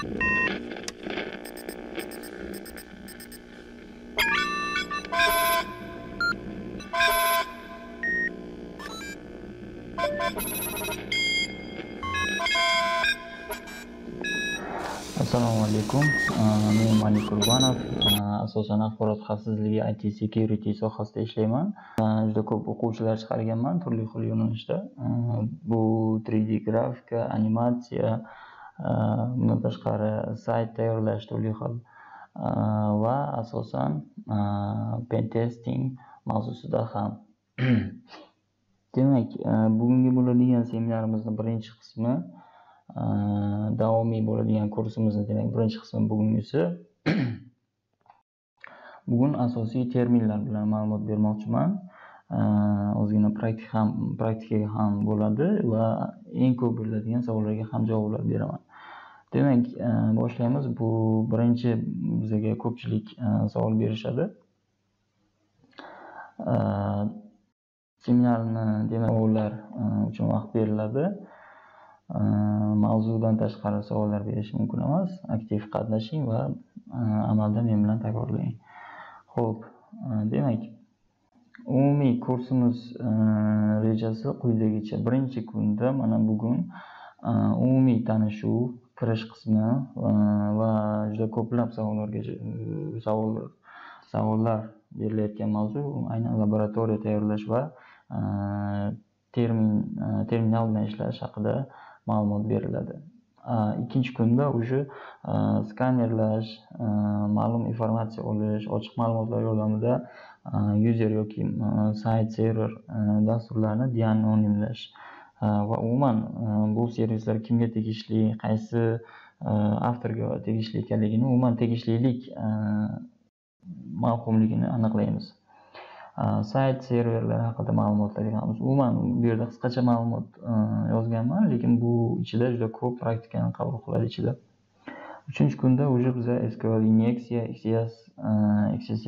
assalomu alaykum. Uh, men malik qurbonov uh, asosan axborot xavfsizligi it security sohasida ishlayman. Uh, juda ko'p o'quvchilar chiqarganman turli xil yo'nalishda. Bu 3d grafika animatsiya bundan tashqari sayt tayyorlash turli xil e, va asosan e, pentesting mavzusida ham. Demak e, bugungi bo'ladigan seminarimizni birinchi qismi davomiy bo'ladigan kursimizni demak birinchi qismi bugungisi bugun asosiy terminlar bilan ma'lumot bermoqchiman. Ozgina praktik ham praktikaga ham bo'ladi va eng ko'p beriladigan savollarga ham javoblar beraman. Demak e, boshlaymiz. Bu birinchi bizaga ko'pchilik e, savol berishadi. E, seminarni demak savollar uchun vaqt beriladi. Mavzudan tashqari savollar berish mumkin emas. Aktiv qatnashing va amalda men bilan takrorlang ho'p demak umumiy kursimiz rejasi quyidagicha. Birinchi kunda mana bugun umumiy tanishuv kirish qismi va juda ko'plab savollarga savol savollar berilayotgan mavzu. Aynan laboratoriya tayyorlash va e, termin e, terminal bilan ishlash haqida ma'lumot beriladi. E, ikkinchi kunda уже skanerlash ma'lum informatsiya olish ochiq ma'lumotlar yordamida user yoki sayt server dasturlarini deanonimlash va umuman bu servislar kimga tegishli qaysi avtorga tegishli ekanligini umuman tegishlilik mavhumligini aniqlaymiz sayt serverlar haqida ma'lumotlar yig'amiz umuman bu yerda qisqacha ma'lumot yozganman lekin bu ichida juda ko'p praktikani qabul qiladi ichida uchinchi kunda уже biza sql inyeksiya xcs xcc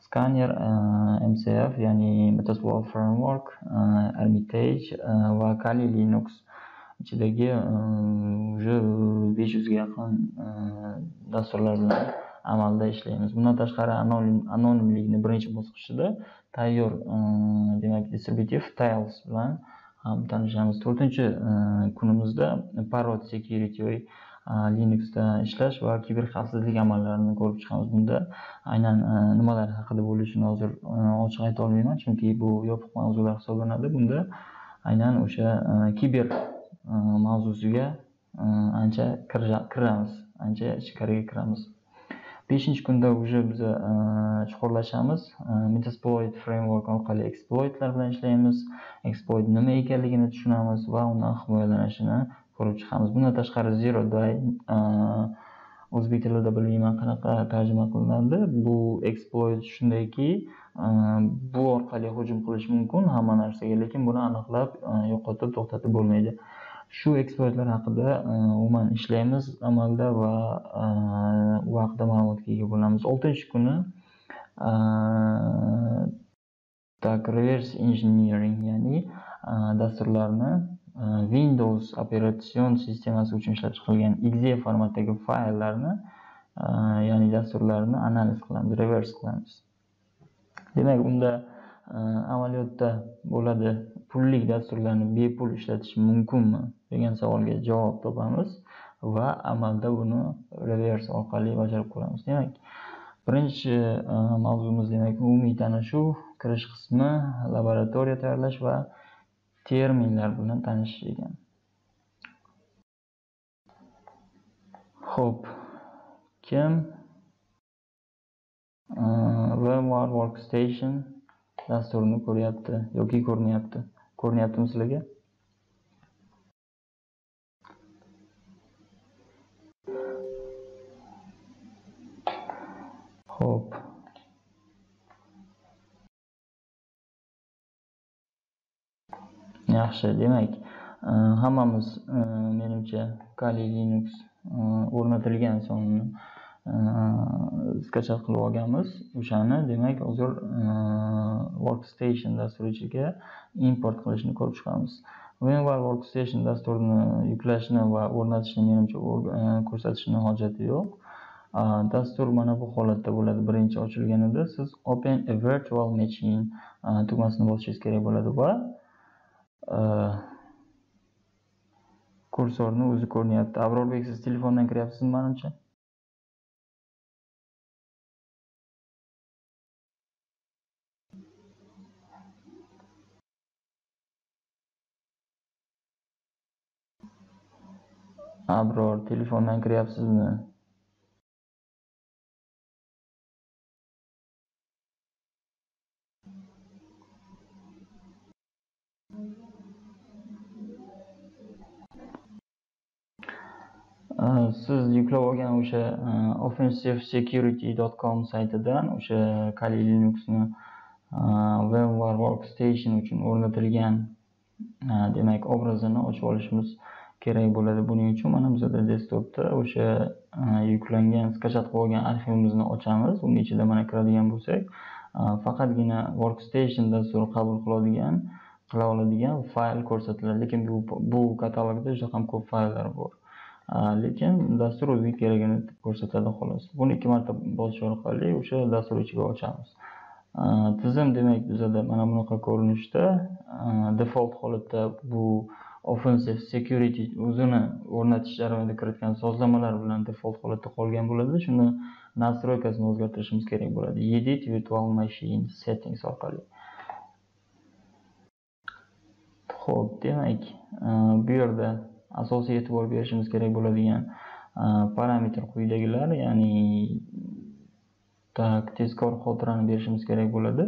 scanner e, mcf ya'ni metasploit framework e, hermitage e, va kali linux ichidagi уже besh yuzga yaqin dasturlar bilan amalda ishlaymiz. Bundan tashqari anonimlikni birinchi bosqichida tayyor demak distributiv tiles bilan ham tanishamiz. To'rtinchi kunimizda parod security linuxda ishlash va kiber xavfsizlik amallarini ko'rib chiqamiz bunda. Aynan e, nimalar haqida bo'lishini hozir e, ochiq ayta olmayman chunki bu yopiq mavzular hisoblanadi. Bunda aynan o'sha e, kiber mavzusiga ancha kiramiz ancha ichkariga kiramiz. Beshinchi kunda уже biza chuqurlashamiz. Metasploit framework orqali exploitlar bilan ishlaymiz. Exploit nima ekanligini tushunamiz va undan himoyalanishini ko'rib chiqamiz bundan tashqari zero day e, o'zbek tilida bilmayman qanaqa tarjima qilinadi bu exploit shundayki e, bu orqali hujum qilish mumkin hamma narsaga lekin buni aniqlab e, yo'qotib to'xtatib bo'lmaydi. Shu eksploitlar haqida umuman ishlaymiz amalda va u haqida ma'lumotga ega bo'lamiz. Oltinchi kuni tak reverse engineering ya'ni dasturlarni Э, windows operatsion sistemasi uchun ishlab chiqilgan exe formatdagi fayllarni э, ya'ni dasturlarni analiz qilamiz reverse qilamiz. Demak unda э, amaliyotda bo'ladi. Pullik dasturlarni bepul ishlatish mumkinmi degan savolga javob topamiz va amalda buni reverse orqali bajarib ko'ramiz. Demak birinchi e, mavzuimiz demak umumiy tanishuv kirish qismi laboratoriya tayyorlash va terminlar bilan tanishish ekan ho'p kim VMware Workstation dasturini ko'ryapti yoki ko'rinyapti? Ko'rinyaptimi sizlarga ho'p yaxshi demak e, hammamiz e, menimcha kali linux e, o'rnatilgan sonini skachat qilib olganmiz o'shani demak hozir workstation dasturi ichiga import qilishni ko'rib chiqamiz VMware Workstation dasturini yuklashni va o'rnatishni menimcha ko'rsatishni hojati yo'q. Dastur mana bu holatda bo'ladi. Birinchi ochilganida siz Open a virtual machine tugmasini bosishingiz kerak bo'ladi va kursorni o'zi ko'rinyapti. Abrorbek siz telefondan kiryapsiz manimcha? Abror telefondan kiryapsizmi? Siz yuklab olgan o'sha e, offensivesecurity.com saytidan o'sha Kali Linuxni e, VMware Workstation uchun o'rnatilgan e, demak obrazini ochib olishimiz kerak bo'ladi. Buning uchun mana bizada desktopda o'sha yuklangan skachat qilib olgan arxivimizni ochamiz. Uni ichida mana kiradigan bo'lsak faqatgina workstation dasturi qabul qiladigan qila oladigan fayl ko'rsatiladi. Lekin bu bu katalogda juda ham ko'p fayllar bor. Lekin dastur o'ziga keragini ko'rsatadi xolos. Buni ikki marta bosish orqali o'sha dastur ichiga ochamiz tizim demak bizada mana bunaqa ko'rinishda default holatda bu offensive security o'zini o'rnatish jarayonida kiritgan sozlamalar bilan default holatda qolgan bo'ladi. Shuni настройкасini o'zgartirishimiz kerak bo'ladi. Edit virtual machine settings orqali. Ho'p demak bu yerda asosiy e'tibor berishimiz kerak bo'ladigan e, parametr quyidagilar ya'ni так tezkor xotirani berishimiz kerak bo'ladi.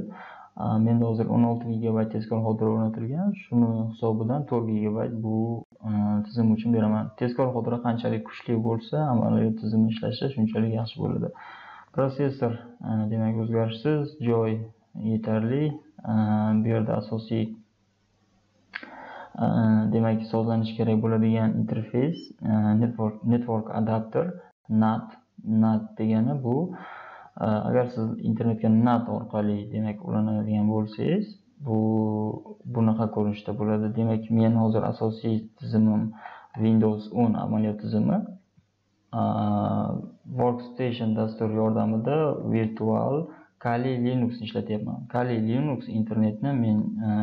E, menda hozir 16 gigabayt tezkor xotira o'rnatilgan. Shuni hisobidan 4 gigabayt bu e, tizim uchun beraman. Tezkor xotira qanchalik kuchli bo'lsa amaliyot tizimi ishlashi shunchalik yaxshi bo'ladi. Protsessor demak o'zgarishsiz joy yetarli bu yerda asosiy Э, demak sozlanishi kerak bo'ladigan interfeys э, network network adapter NAT NAT degani bu. Э, agar siz internetga NAT orqali demak ulanadigan bo'lsangiz bu bunaqa ko'rinishda bo'ladi. Demak men hozir asosiy tizimim windows 10 amaliyot tizimi. Workstation dasturi yordamida virtual kali linux ishlatyapman. Kali linux internetni men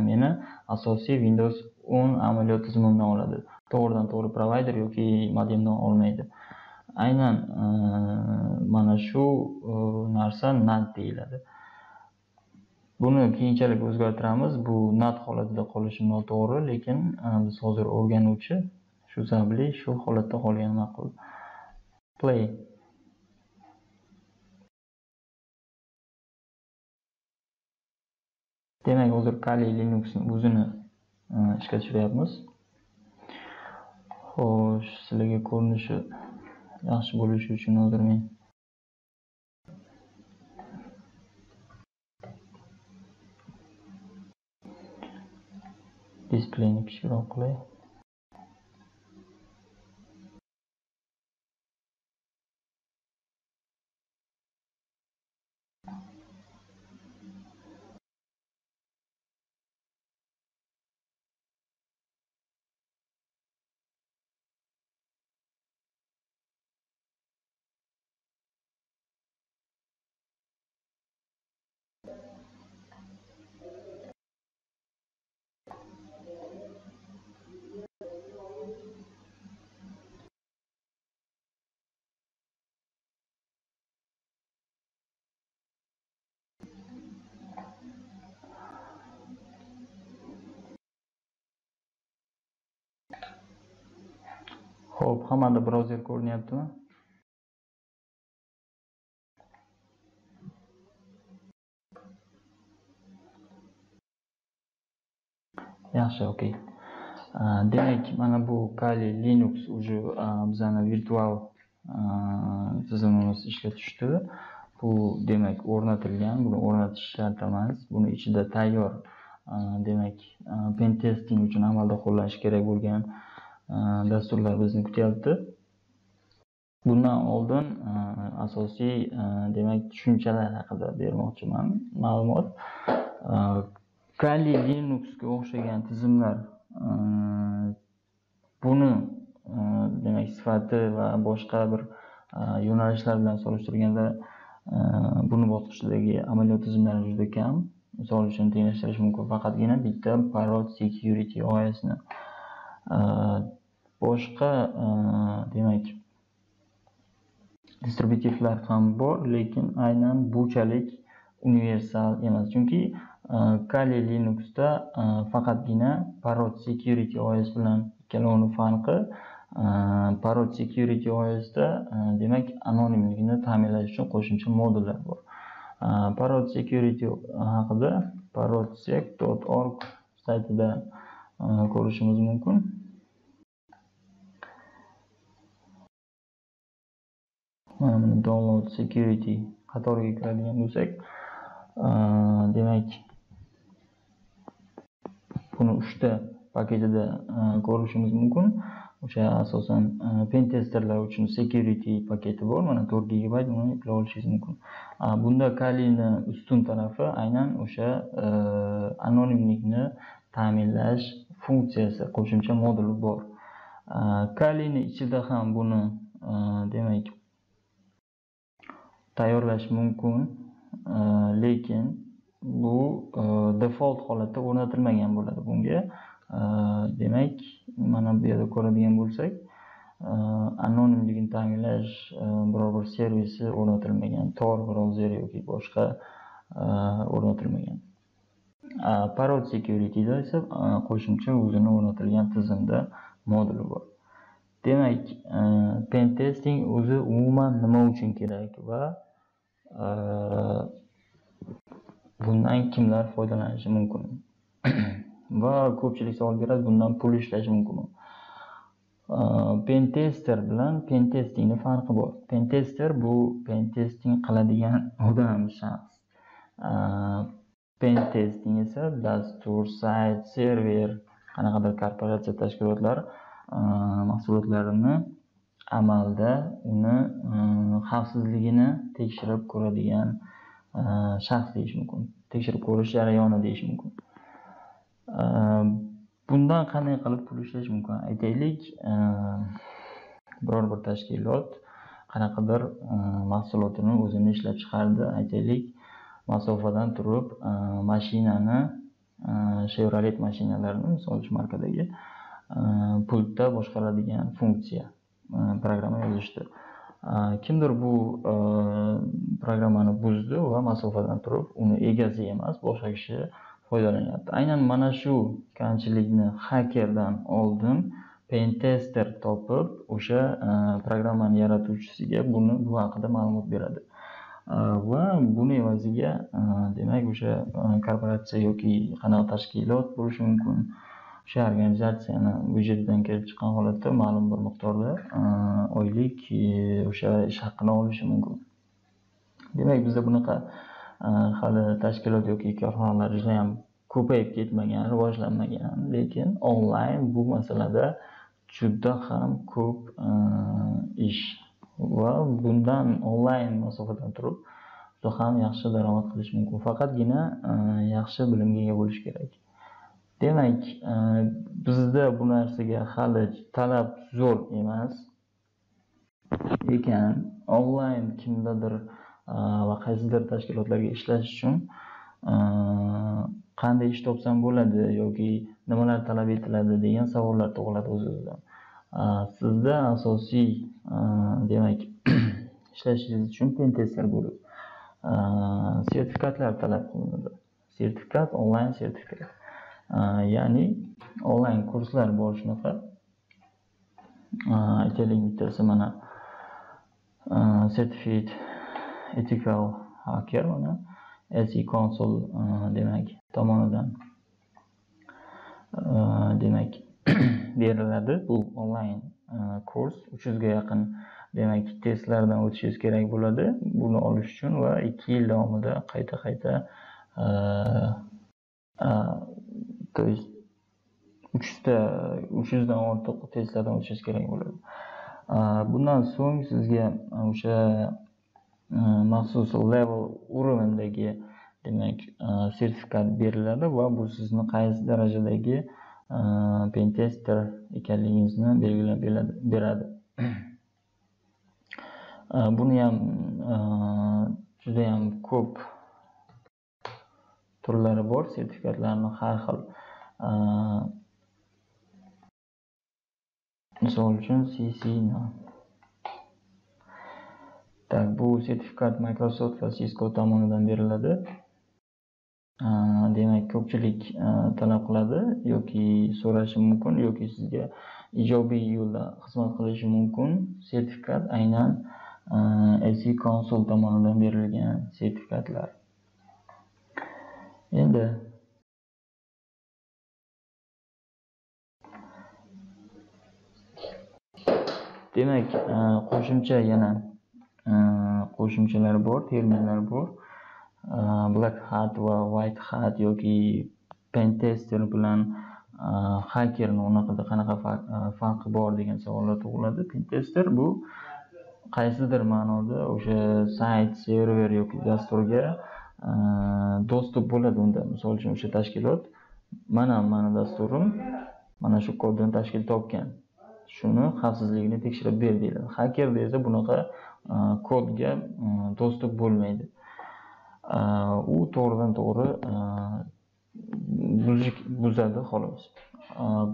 meni asosiy windows un amaliyot tizimimdan oladi. To'g'ridan to'g'ri provayder yoki modemdan olmaydi. Aynan mana shu narsa NAT deyiladi. Buni keyinchalik o'zgartiramiz. Bu NAT holatida qolishi noto'g'ri lekin biz hozir o'rganuvchi shu sababli shu holatda qolgan ma'qul. Play. Demak hozir kali linuxni o'zini ishga tushiryapmiz xo'sh sizlarga ko'rinishi yaxshi bo'lishi uchun hozir men displeyni kichikroq qilay. Xo'p, hammada brauzer ko'rinyaptimi? Yaxshi, okey. Demak, mana bu Kali Linux уже e, bizani virtual e, tizimimiz ishga tushdi. Bu demak o'rnatilgan, buni o'rnatish shart emas. Buni ichida tayyor e, demak pen testing uchun amalda qo'llash kerak bo'lgan dasturlar bizni kutyapti bundan oldin asosiy demak tushunchalar haqida bermoqchiman ma'lumot kali linuxga o'xshagan tizimlar buni demak sifati va boshqa bir yo'nalishlar bilan solishtirganda buni bosqichidagi amaliyot tizimlari juda kam misol uchun tenglashtirish mumkin faqatgina bitta parrot security osni boshqa e, demak distributivlar ham bor lekin aynan bunchalik universal emas. Chunki e, kali linuxda e, faqatgina parrot security os bilan ikkalovini farqi parrot security osda demak anonimlikni ta'minlash uchun qo'shimcha modullar bor. Parrot security haqida parrotsec.org saytida ko'rishimiz mumkin. Mana buni download security qatoriga kiradigan bo'lsak demak buni uchta paketida ko'rishimiz mumkin. O'sha asosan pentesterlar uchun security paketi bor. Mana to'rt gigabayt buni yuklab olishingiz mumkin. Bunda kalini ustun tarafi aynan o'sha anonimlikni ta'minlash funksiyasi qo'shimcha moduli bor. Kalini ichida ham buni demak tayyorlash mumkin e, lekin bu e, default holatda o'rnatilmagan bo'ladi. Bunga e, demak mana bu yerda ko'radigan bo'lsak anonimligini ta'minlash biror bir servisi o'rnatilmagan tor brauzer yoki boshqa o'rnatilmagan. Parrot securityda esa qo'shimcha o'zini o'rnatilgan tizimda moduli bor. Demak pen testing o'zi umuman nima uchun kerak va bundan kimlar foydalanishi mumkin? Va ko'pchilik savol beradi bundan pul ishlash mumkinmi pentester bilan pentestingni farqi bor. Pentester bu pentesting qiladigan odam shaxs. Pentesting esa dastur sayt server qanaqadir korporatsiya tashkilotlar mahsulotlarini amalda uni xavfsizligini tekshirib ko'radigan shaxs deyish mumkin tekshirib ko'rish jarayoni deyish mumkin. Bundan qanday qilib pul ishlash mumkin? Aytaylik biror bir tashkilot qanaqadir mahsulotini o'zini ishlab chiqardi aytaylik. Masofadan turib mashinani chevrolet mashinalarini misol uchun markadagi pultda boshqaradigan funksiya. Programma yozishdi kimdir bu programmani buzdi va masofadan turib uni egasi emas boshqa kishi foydalanyapti aynan mana shu kamchilikni hakerdan oldin pentester topib o'sha programmani yaratuvchisiga buni bu haqida ma'lumot beradi va buni evaziga demak o'sha korporatsiya yoki qanaqa tashkilot bo'lishi mumkin o'sha organizatsiyani byudjetidan kelib chiqqan holatda ma'lum bir miqdorda oylik o'sha ish haqini olishi mumkin. Demak bizda bunaqa hali tashkilot yoki korxonalar judayam ko'payib ketmagan rivojlanmagan lekin onlayn bu masalada juda ham ko'p ish va bundan onlayn masofadan turib juda ham yaxshi daromad qilish mumkin. Faqatgina yaxshi bilimga ega bo'lish kerak. Demak e, bizda bu narsaga hali talab zo'r emas. Ekan onlayn kimdadir e, va qaysidir tashkilotlarga ishlash uchun e, qanday ish topsam bo'ladi yoki nimalar talab etiladi degan savollar tug'iladi o'z o'zidan sizda asosiy demak ishlashingiz uchun pentester bo'lib sertifikatlar talab qilinadi. Sertifikat onlayn sertifikat. Ya'ni onlayn kurslar bor shunaqa aytaylik bittasi mana certificate ethical hacker mana SE consul demak tomonidan demak beriladi bu onlayn kurs uch yuzga yaqin demak testlardan o'tishingiz kerak bo'ladi buni olish uchun va ikki yil davomida qayta qayta то есть uch yuzta uch yuzdan ortiq testlardan o'tishingiz kerak bo'ladi bundan so'ng sizga o'sha maxsus level уровеньdagi demak sertifikat beriladi va bu sizni qaysi darajadagi pentester ekanligingizni belgilab beradi buni ham judayam ko'p turlari bor sertifikatlarni har xil Э, misol uchun cc tak bu sertifikat microsoft va cisco tomonidan beriladi. Э, Demak ko'pchilik э, talab qiladi yoki so'rashi mumkin yoki sizga ijobiy yo'lda xizmat qilishi mumkin. Sertifikat aynan lc konsul tomonidan berilgan sertifikatlar. Endi demak e, qo'shimcha yana e, qo'shimchalar bor terminlar bor. E, black hat va white hat yoki pentester bilan hakerni unaqada qanaqa farqi bor degan savollar tug'iladi. Pentester bu qaysidir ma'noda o'sha sayt server yoki dasturga dostup bo'ladi unda. Misol uchun o'sha tashkilot mana mani dasturim mana shu koddan tashkil topgan. Shuni xavfsizligini tekshirib ber deyiladi. Hakerda esa bunaqa e, kodga e, dostуп bo'lmaydi. E, u to'g'ridan to'g'ri buzadi xolos.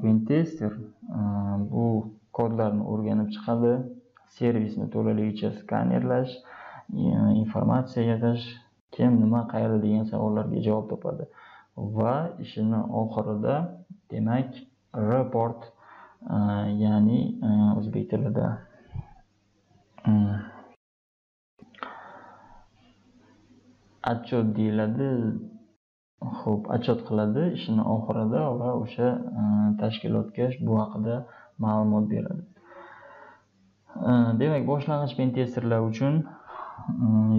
Pentester bu kodlarni o'rganib chiqadi. Servisni to'laligicha skanerlash informatsiya yig'ish kim nima qayerda degan savollarga javob topadi. Va ishini oxirida demak report ya'ni o'zbek tilida отчет deyiladi ho'p отчет qiladi ishini oxirida va o'sha tashkilotga bu haqida ma'lumot beradi demak boshlang'ich pentesterlar uchun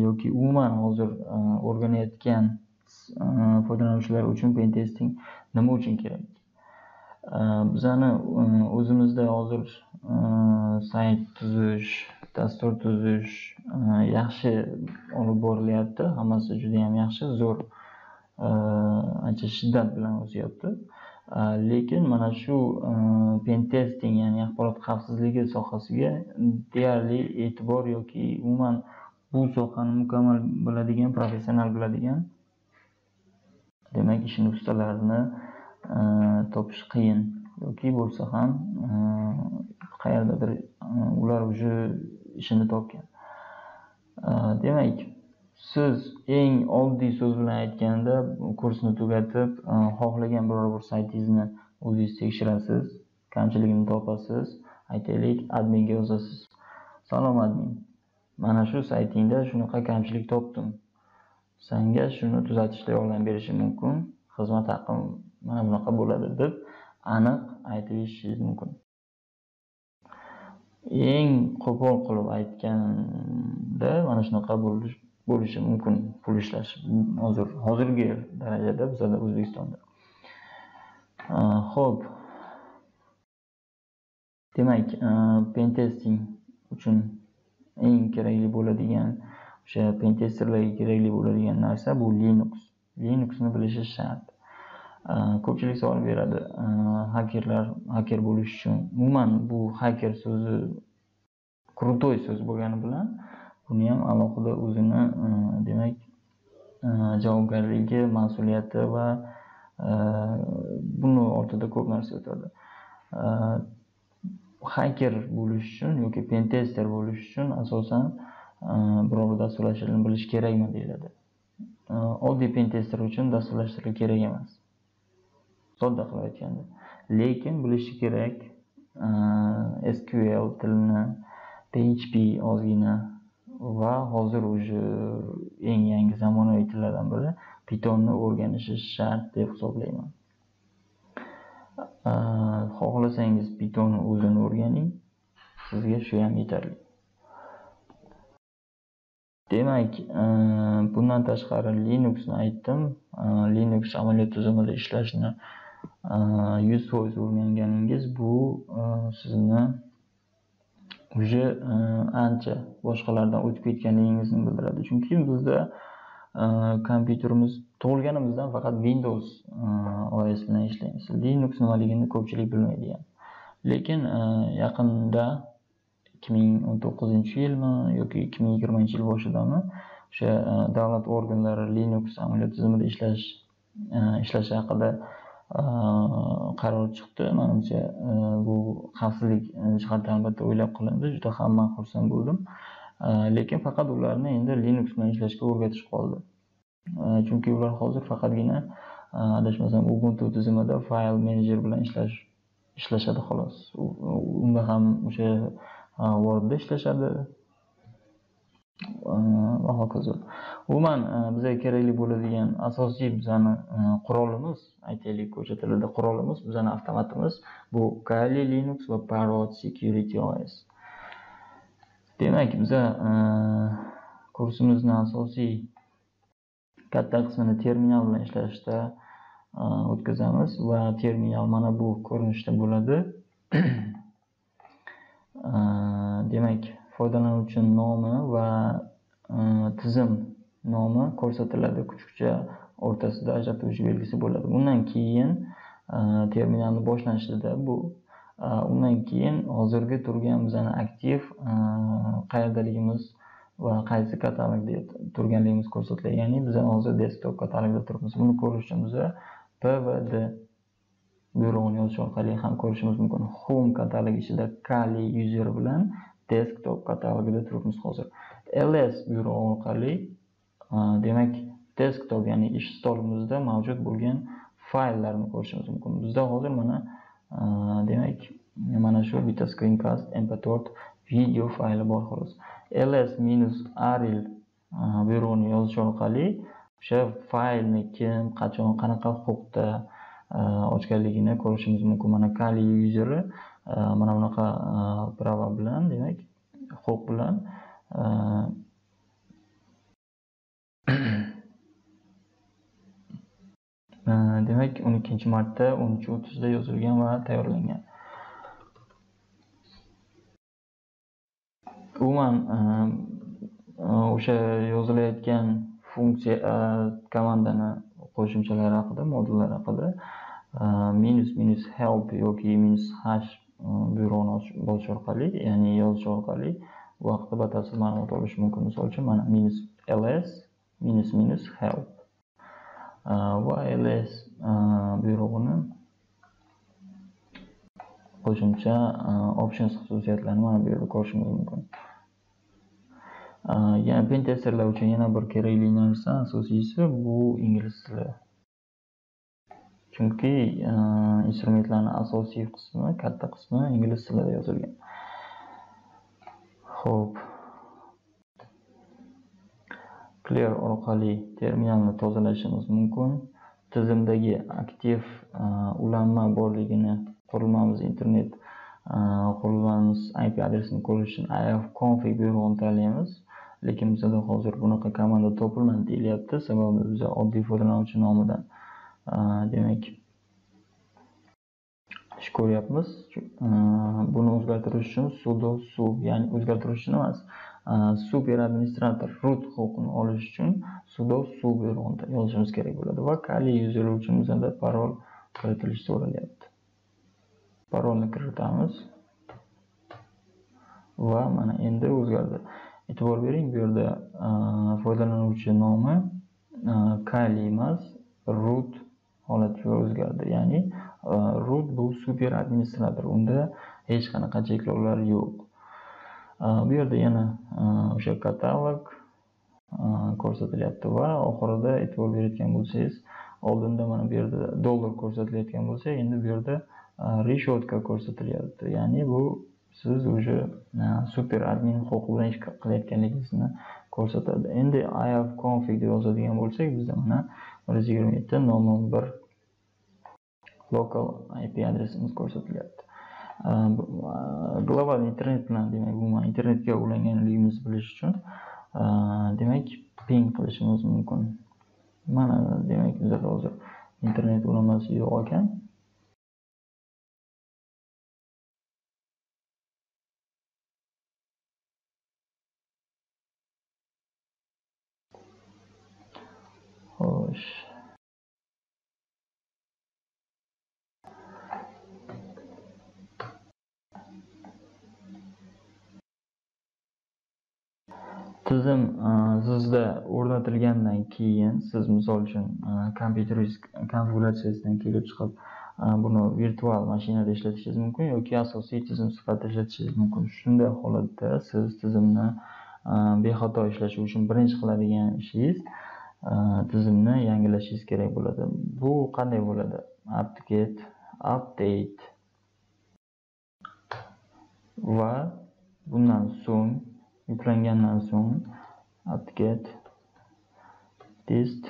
yoki umuman hozir o'rganayotgan foydalanuvchilar uchun pentesting nima uchun kerak Э, bizani o'zimizda hozir э, sayt tuzish dastur tuzish э, yaxshi olib borilyapti. Hammasi judayam yaxshi zo'r ancha shiddat bilan o'syapti lekin mana shu pentesting ya'ni axborot xavfsizligi sohasiga deyarli e'tibor yoki umuman bu sohani mukammal biladigan professional biladigan demak ishini ustalarini Э, topish qiyin yoki bo'lsa ham э, qayerdadir э, ular уже ishini topgan. Demak siz eng oddiy so'z bilan aytganda kursni tugatib e, xohlagan biror bir saytingizni o'zingiz tekshirasiz kamchiligini topasiz aytaylik adminga yozasiz. Salom admin. Mana shu saytingda shunaqa kamchilik topdim. Sanga shuni tuzatishda yordam berishim mumkin xizmat haqim mana bunaqa bo'ladi deb aniq aytib berishingiz mumkin. Eng qo'pol qilib aytganda mana shunaqa bo'lishi mumkin pul ishlash hozir hozirgi darajada bizada o'zbekistonda. Ho'p. Demak pentesting uchun eng kerakli bo'ladigan o'sha pentesterlarga kerakli bo'ladigan narsa bu linux. Linuxni bilishi shart. Ko'pchilik savol beradi. Hakerlar haker bo'lish uchun. Umuman bu haker so'zi крутой so'z bo'lgani bilan buni ham alohida o'zini e, demak e, javobgarligi mas'uliyati va e, buni ortida ko'p narsa yotadi haker bo'lish uchun yoki pentester bo'lish uchun asosan biror bir dasturlashtirishni bilish kerakmi deyiladi. Oddiy pentester uchun dasturlashtirish kerak emas. Sodda qilib aytganda lekin bilishi kerak sql tilini php ozgina va hozir уже eng yangi zamonaviy tillardan biri pitonni o'rganishi shart deb hisoblayman. Xohlasangiz pitonni o'zini o'rganing sizga shu ham yetarli. Demak bundan tashqari linuxni aytdim. Linux amaliyot tizimida ishlashni yuz foiz o'rganganingiz bu sizni уже ancha boshqalardan o'tib ketganligingizni bildiradi chunki bizda kompyuterimiz tug'ilganimizdan faqat Windows OS bilan ishlaymiz. Linux nimaligini ko'pchilik bilmaydi Lekin yaqinda 2019-yilmi yoki 2020-yil boshidami o'sha davlat organlari Linux amaliyot tizimida ishlash ishlashi haqida qaror chiqdi. Manimcha bu xavfsizlik jihatidan albatta o'ylab qilindi. Juda ham man xursand bo'ldim. Lekin faqat ularni endi Linux bilan ishlashga o'rgatish qoldi. Chunki ular hozir faqatgina adashmasam Ubuntu tizimida fayl menejer bilan ishlash ishlashadi xolos. Unda ham o'sha Wordda ishlashadi. va hokazo. Umuman e, bizga kerakli bo'ladigan asosiy bizani e, qurolimiz, aytaylik o'sha tilida qurolimiz, bizani avtomatimiz bu Kali Linux va Parrot Security OS. Demak, biza e, kursimizni asosiy katta qismini terminal bilan ishlashda o'tkazamiz va terminal mana bu ko'rinishda bo'ladi. Demak, foydalanuvchi nomi va tizim nomi ko'rsatiladi kuchukcha o'rtasida ajratuvchi belgisi bo'ladi. Undan keyin e, terminalni boshlanishida bu e, undan keyin hozirgi turgan bizani aktiv e, qayerdaligimiz va qaysi katalogda turganligimiz ko'rsatiladi. Ya'ni biz hozir desktop katalogida turibmiz. Buni ko'rish uchun biza pvd buyrug'ini yozish orqali ham ko'rishimiz mumkin. Home katalog ichida Kali user bilan desktop katalogida turibmiz hozir. ls buyrug'i orqali Э, demak desktop ya'ni ish stolimizda mavjud bo'lgan fayllarni ko'rishimiz mumkin. Bizda hozir mana e, demak mana shu bitta screencast mp4 video fayli bor xolos. ls-aril e, buyrug'ini yozish orqali o'sha faylni kim, qachon, qanaqa huquqda e, ochganligini ko'rishimiz mumkin. Mana Kali useri mana bunaqa prava bilan demak huquq bilan demak 12 martda 13:30 da yozilgan va tayyorlangan. Umuman e, e, o'sha yozilayotgan funksiya e, komandani qo'shimchalari haqida, modullar haqida minus minus help yoki minus hash buyrug'ini bosish orqali, ya'ni yozish orqali bu haqida batafsil ma'lumot olish mumkin. Misol uchun mana minus ls minus minus help uh, va ls uh, buyrug'ini qo'shimcha uh, options xususiyatlarini mana bu yerda ko'rishingiz mumkin. yana pentesterlar uchun yana bir kerakli narsa asosiysi bu ingliz tili. Chunki instrumentlarning asosiy qismi, katta qismi ingliz tilida yozilgan. Xo'p. Clear orqali terminalni tozalashimiz mumkin. Tizimdagi aktiv e, ulanma borligini qurilmamiz internet e, qurilmamiz IP adresini ko'rish uchun ifconfig buyrug'ini tanlaymiz. Lekin bizda hozir bunaqa komanda topilmadi deyilyapti. Sababi biz oddiy foydalanuvchi nomidan e, demak ish ko'ryapmiz. Buni o'zgartirish uchun sudo sub, ya'ni o'zgartirish emas, super administrator root huquqini olish uchun sudo suv buyrug'ini yozishimiz kerak bo'ladi va kali user uchun bizda parol kiritilishi so'ralyapti. Parolni kiritamiz va mana endi o'zgardi. E'tibor bering, bu yerda э, foydalanuvchi nomi э, kali emas, root holatiga o'zgardi. Ya'ni э, root bu super administrator. Unda hech qanaqa cheklovlar yo'q. Bu yerda yana o'sha katalog ko'rsatilyapti va oxirida e'tibor berayotgan bo'lsangiz, oldinda mana bu yerda dollar ko'rsatilayotgan bo'lsa, endi bu yerda reshotka ko'rsatilyapti. Ya'ni bu siz уже super admin huquqi bilan ish qilayotganligingizni ko'rsatadi. Endi ifconfig deb yozadigan bo'lsak, bizda mana 127.0.1 local IP adresimiz ko'rsatilyapti. Global internet bilan demak umuman internetga ulanganligimizni bilish uchun demak ping qilishimiz mumkin. Mana demak bizda hozir internet ulanmasi yo'q ekan. Tizim sizda e, o'rnatilgandan keyin siz misol uchun e, kompyuteringiz konfiguratsiyasidan kelib chiqib e, buni virtual mashinada ishlatishingiz mumkin yoki asosiy tizim sifatida ishlatishingiz mumkin. Shunday holatda siz tizimni bexato ishlashi uchun birinchi qiladigan ishingiz tizimni yangilashingiz kerak bo'ladi. Bu qanday bo'ladi? Apt-get update. Va bundan so'ng yuklangandan so'ng apt-get dist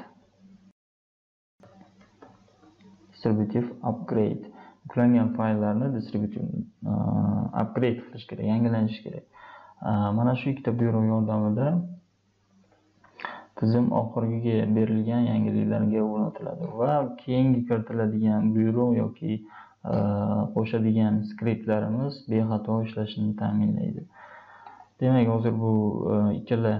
distributive upgrade. Yuklangan fayllarni distributive upgrade qilish kerak yangilanishi kerak. Mana shu ikkita buyruq yordamida tizim oxirgiga berilgan yangiliklarga o'rnatiladi va keyingi kiritiladigan buyruq yoki qo'shadigan skriptlarimiz bexato ishlashini ta'minlaydi. Demak hozir bu e, ikkala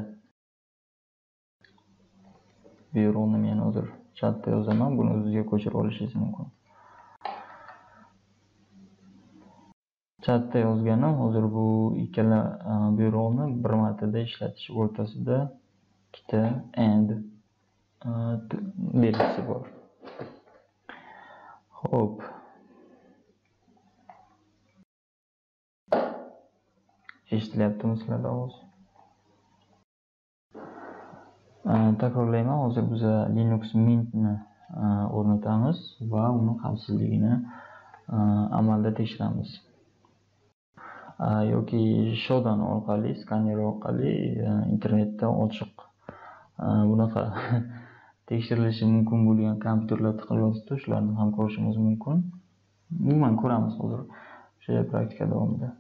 buyruqni men hozir chatda yozaman. Buni o'zizga ko'chirib olishingiz mumkin. Chatda yozganim hozir bu ikkala e, buyruqni bir martada ishlatish o'rtasida ikkita and e, belgisi bor. Ho'p eshitilyaptimi sizlarda ovoz? Takrorlayman hozir biz linux mintni o'rnatamiz va uni xavfsizligini amalda tekshiramiz. Yoki shodan orqali skaner orqali internetda ochiq bunaqa tekshirilishi mumkin bo'lgan kompyuterlar tiqilyapti shularni ham ko'rishimiz mumkin. Umuman ko'ramiz hozir o'sha praktika davomida.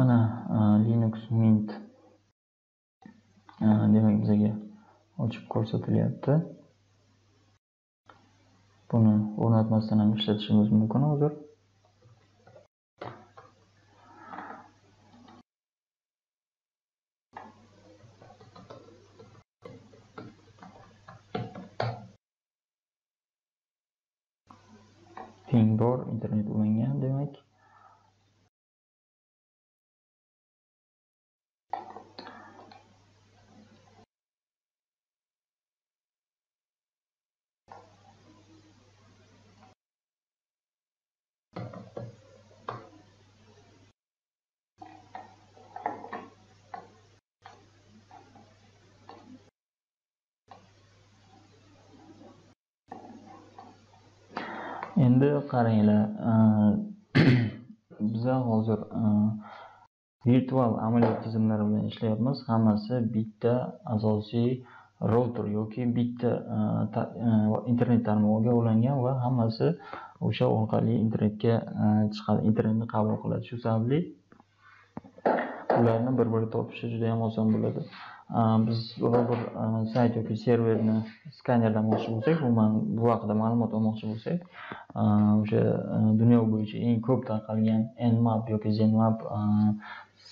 Mana linux mint demak bizga ochib ko'rsatilyapti. Buni o'rnatmasdan ham ishlatishimiz mumkin hozir ping bor internet ulangan demak endi qaranglar e, biza hozir e, virtual amaliyot tizimlari bilan ishlayapmiz. Hammasi bitta asosiy router yoki bitta e, internet tarmog'iga ulangan va hammasi o'sha orqali internetga chiqadi internetni qabul qiladi. Shu sababli ularni bir biri topishi juda yam oson bo'ladi. Biz biror bir sayt yoki serverni skanerlamoqchi bo'lsak umuman bu haqida ma'lumot olmoqchi bo'lsak o'sha dunyo bo'yicha eng ko'p tarqalgan nmap yoki zenmap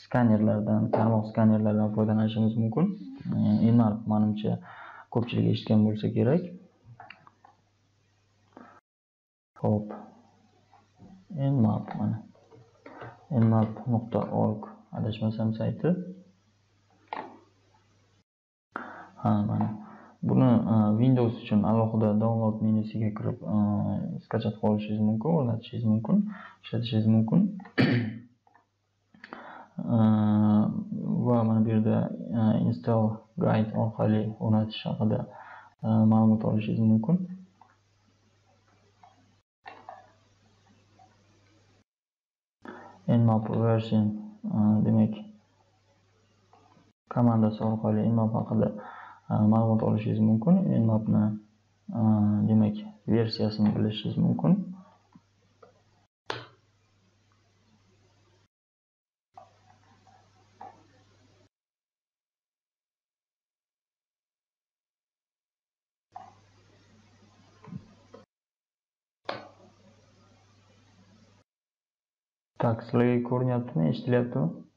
skanerlardan tarmoq skanerlaridan foydalanishimiz mumkin nmap manimcha ko'pchilik eshitgan bo'lsa kerak ho'p nmap mana nmap nuqta org adashmasam sayti ha mana. Buni e, windows uchun alohida download menyusiga kirib e, skachat qilib olishingiz mumkin o'rnatishingiz mumkin ishlatishingiz mumkin. E, va mana bu yerda install guide orqali o'rnatish haqida ma'lumot olishingiz mumkin. Nmap version demak komandasi orqali nmap haqida Э, ma'lumot olishingiz mumkin. Inmapni э, demak versiyasini bilishingiz mumkin. Так sizlarga ko'rinyaptimi eshitilyaptimi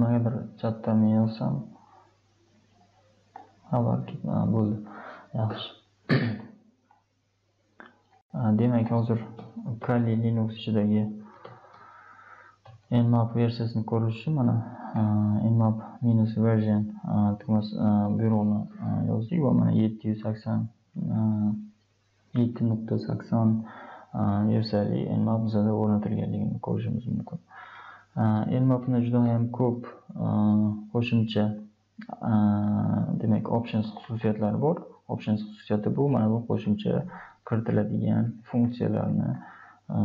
nimagadir chatdan men yozsam xabar bo'ldi. Yaxshi. Demak hozir kali linux ichidagi nmap versiyasini ko'rish uchun mana nmap minus version tugmasi buyrug'ini yozdik va mana yetti yuz sakson yetti nuqta sakson versiyali nmap bizada o'rnatilganligini ko'rishimiz mumkin. Э, Elmapni judayam ko'p э, qo'shimcha э, demak options xususiyatlari bor. Options xususiyati bu mana bu qo'shimcha kiritiladigan funksiyalarni e,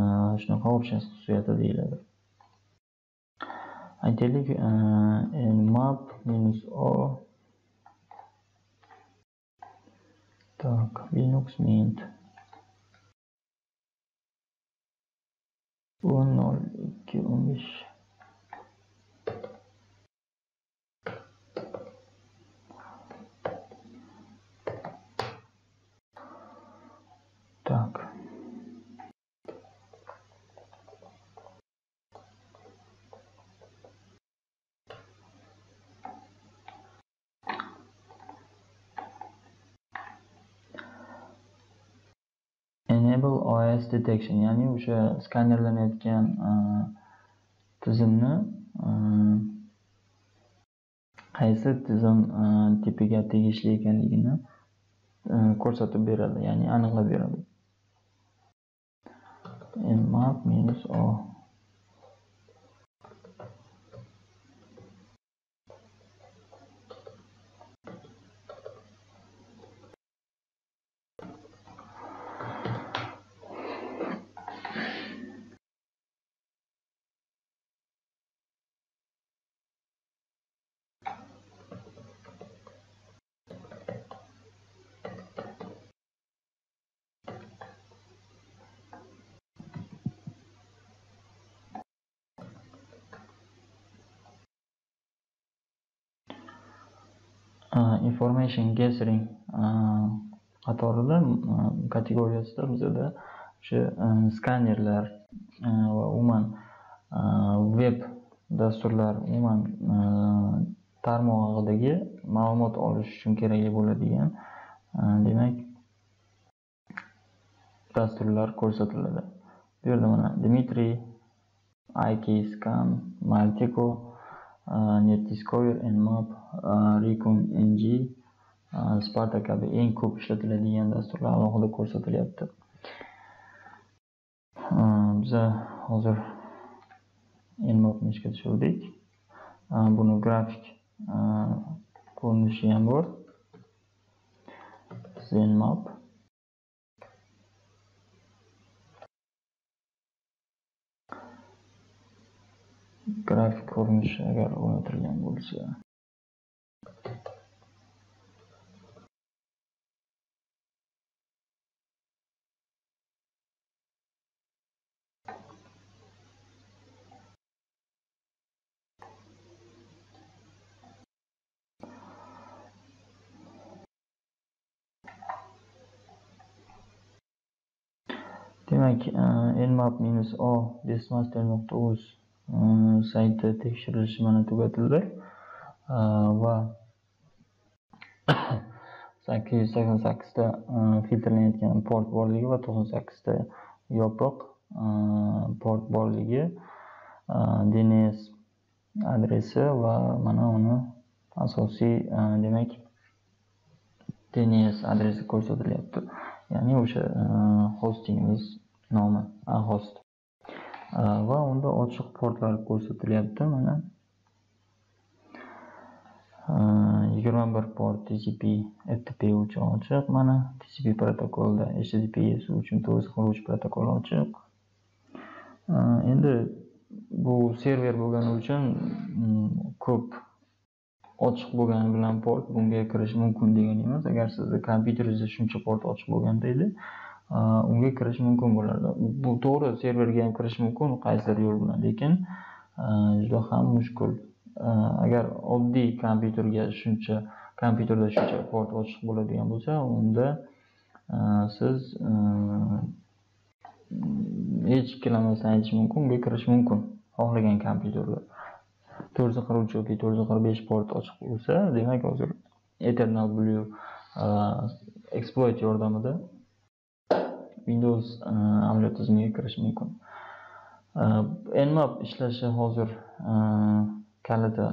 shunaqa options xususiyati deyiladi. Aytaylik, e, map minus o так, Linux mint 10.2.15 detection ya'ni o'sha skanerlanayotgan e, tizimni e, qaysi tizim e, tipiga tegishli ekanligini ko'rsatib beradi ya'ni aniqlab beradi. Map minus o. information gathering qatorida kategoriyasida bizada o'sha skanerlar va umuman veb dasturlar umuman tarmog'idagi ma'lumot olish uchun kerakli bo'ladigan demak dasturlar ko'rsatiladi. Bu yerda mana dmitriy ikiscan maltiko Ah, netdiscover nmap ah, recon ng ah, sparta kabi eng ko'p ishlatiladigan dasturlar alohida ko'rsatilyapti. Biza hozir nmapni ishga tushirdik. Buni grafik ko'rinishi ham bor. Nmap. Grafik ko'rinishi agar o'rnatilgan bo'lsa demak nmap minus o deskmaster.uz sayti tekshirilishi mana tugatildi. Va sakkiz yuz sakson sakkizta filtrlanayotgan port borligi va to'qson sakkizta yopiq port borligi dns adresi va mana uni asosiy demak dns adresi ko'rsatilyapti. Ya'ni o'sha hostingimiz nomi host va unda ochiq portlar ko'rsatilyapti mana yigirma bir port tcp ftp uchun ochiq mana tcp protokolda https uchun to'g'ri qiluvchi protokol ochiq endi bu server bo'lgani uchun ko'p ochiq bo'lgani bilan port bunga kirish mumkin degani emas agar sizni kompyuteringizda shuncha port ochiq bo'lganda edi unga kirish mumkin bo'ladi. Bu to'g'ri serverga ham kirish mumkin qaysidir yo'l bilan. Lekin juda ham mushkul. Agar oddiy kompyuterga shuncha kompyuterda shuncha port ochiq bo'ladigan bo'lsa unda siz hech ikkilanmasdan aytish mumkin unga kirish mumkin. Xohlagan kompyuterda to'rt yuz qirq uch yoki to'rt yuz qirq besh port ochiq bo'lsa demak hozir eternal blue exploit yordamida windows e, amaliyot tizimiga kirish mumkin. E, Nmap ishlashi hozir e, kaliti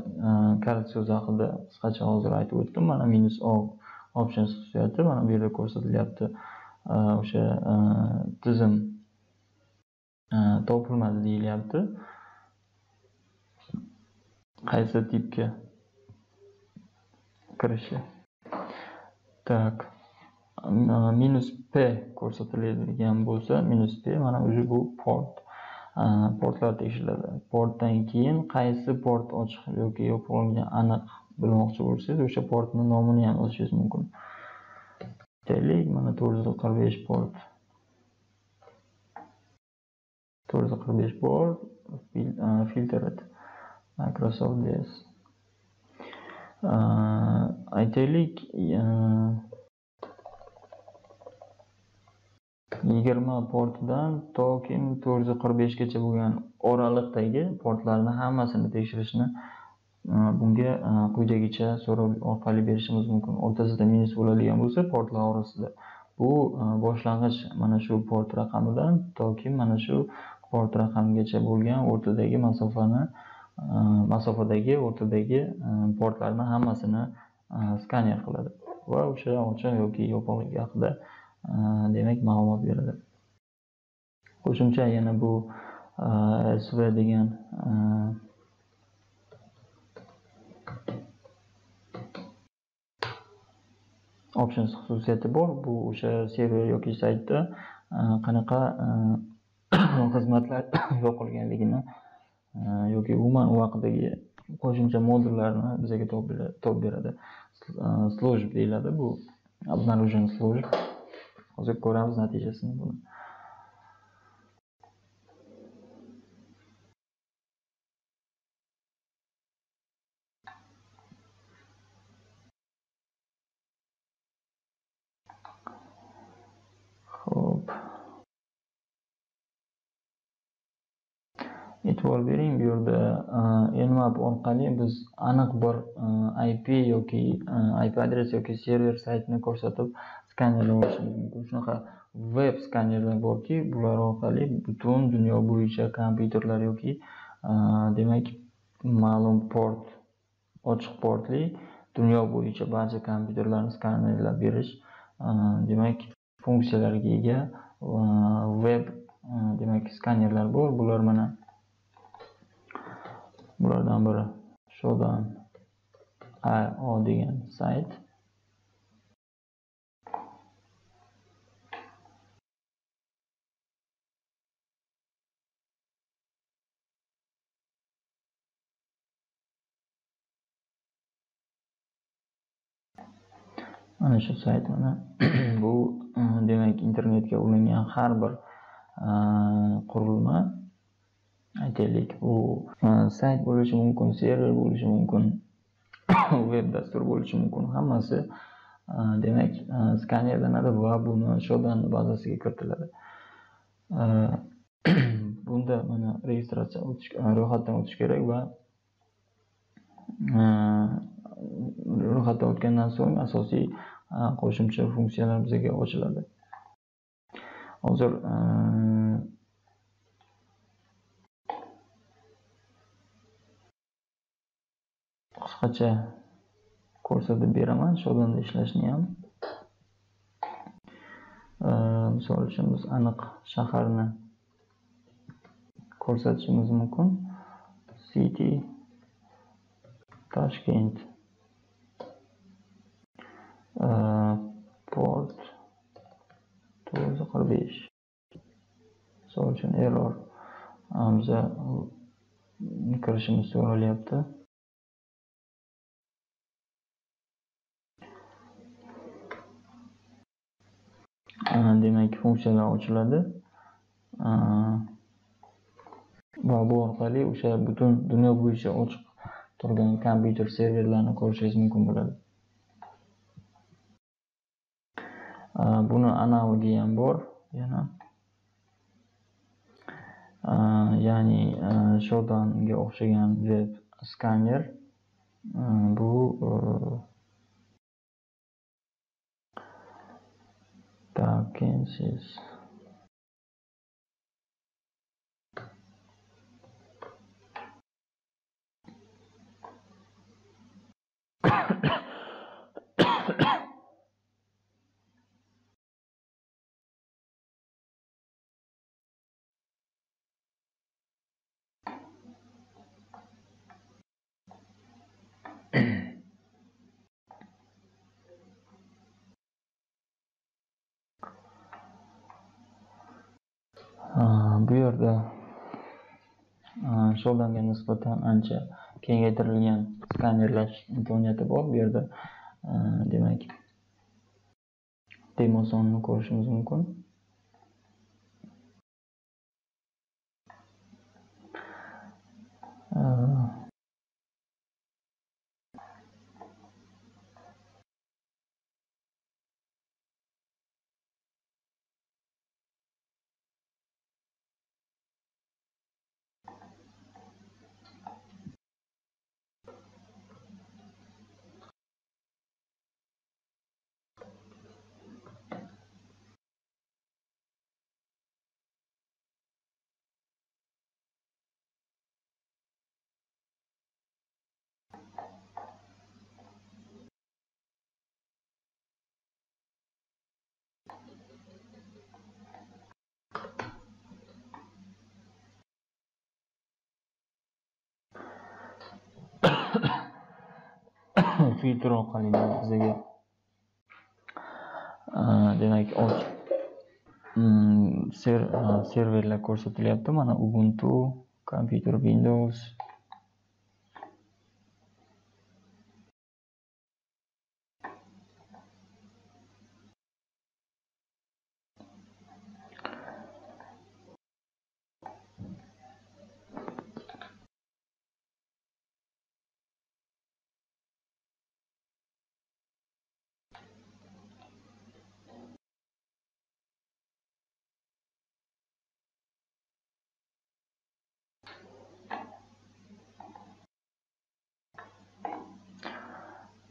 kalit so'zi haqida qisqacha hozir aytib o'tdim. Mana minus o options xususiyati mana bu yerda ko'rsatilyapti o'sha tizim topilmadi deyilyapti. Qaysi tipga kirishi так minus p ko'rsatiladigan bo'lsa minus p mana уже bu port. Portlar tekshiriladi. Portdan keyin qaysi port ochiq yoki yopilgani aniq bilmoqchi bo'lsangiz o'sha portni nomini ham yozishingiz mumkin. Aytaylik mana to'rt yuz qirq besh port. To'rt yuz qirq besh port filtered microsoft ds aytaylik yigirma portidan toki to'rt yuz qirq beshgacha bo'lgan oraliqdagi portlarni hammasini tekshirishni e, bunga e, quyidagicha so'rov orqali berishimiz mumkin. O'rtasida minus bo'ladigan bo'lsa portlar orasida. Bu e, boshlang'ich mana shu port raqamidan toki mana shu port raqamigacha bo'lgan o'rtadagi masofani masofadagi o'rtadagi portlarni hammasini skaner qiladi. Va o'sha ochiq yoki yopiqligi haqida demak ma'lumot beradi qo'shimcha yana bu sv degan options xususiyati bor. Bu o'sha server yoki saytda qanaqa xizmatlar yoqilganligini yoki umuman u haqidagi qo'shimcha modullarni bizga topib beradi. Slujb deyiladi bu. Обнаружен служб hozir ko'ramiz natijasini buni ho'p e'tibor bering bu yerda uh, nmap orqali biz aniq bir uh, ip yoki uh, ip adres yoki server saytini ko'rsatib skanerlab olishimiz mumkin. Shunaqa veb skanerlar borki bular orqali butun dunyo bo'yicha kompyuterlar yoki demak ma'lum port ochiq portli dunyo bo'yicha barcha kompyuterlarni skanerlab berish demak funksiyalarga ega veb demak skanerlar bor. Bular mana bulardan biri. Shodan io degan sayt. Mana shu sayt mana. Bu e, demak internetga ulangan har bir e, qurilma aytaylik. U e, sayt bo'lishi mumkin server bo'lishi mumkin veb dastur bo'lishi mumkin. Hammasi demak skanerlanadi va buni shodan bazasiga kiritiladi. Bunda mana registratsiya o'tish ro'yxatdan o'tish kerak va ro'yxatdan o'tgandan so'ng asosiy qo'shimcha funksiyalar bizga ochiladi. Hozir e, qisqacha ko'rsatib beraman. Shodonda ishlashni ham. E, misol uchun biz aniq shaharni ko'rsatishimiz mumkin. City toshkent Э, port to'rt yuz qirq besh. Misol uchun error. Biza kirishimiz so'ralyapti demak funksiyalar ochiladi. Va bu orqali o'sha butun dunyo bo'yicha ochiq turgan kompyuter serverlarni ko'rishingiz mumkin bo'ladi. Buni analogi ham bor yana ya'ni shodanga o'xshagan web skaner bu так siz bu yerda sholdanga nisbatan ancha kengaytirilgan skanerlash imkoniyati bor bu yerda demak demosonni ko'rishimiz mumkin. Filtr orqali bizga. Demak mm, serverlar ko'rsatilyapti. Mana ubuntu kompyuter windows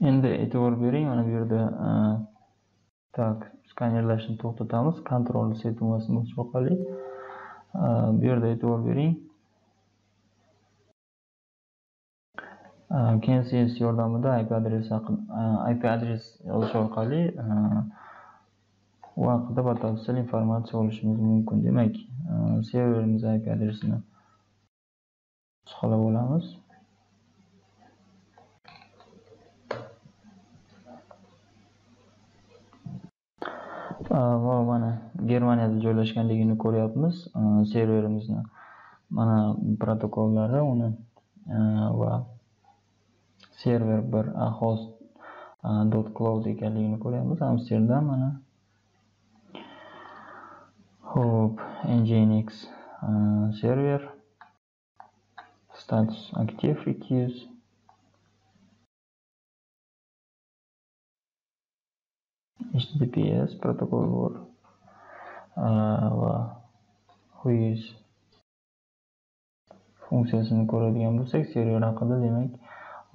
endi e'tibor bering mana bu yerda e, tak skanerlashni to'xtatamiz. Kontrol z tugmasini bosish orqali e, bu yerda e'tibor bering. E, Kencs yordamida ip adres ip adres yozish orqali u haqida batafsil informatsiya olishimiz mumkin. Demak serverimiz ip adresini nusxalab olamiz. Э, va mana germaniyada joylashganligini ko'ryapmiz. Э, serverimizni mana protokollari uni э, va server bir host dot cloud ekanligini ko'ryapmiz. Amsterdam mana. Ho'p nginx server. Status active recuse https protokol bor va whois funksiyasini ko'radigan bo'lsak server haqida demak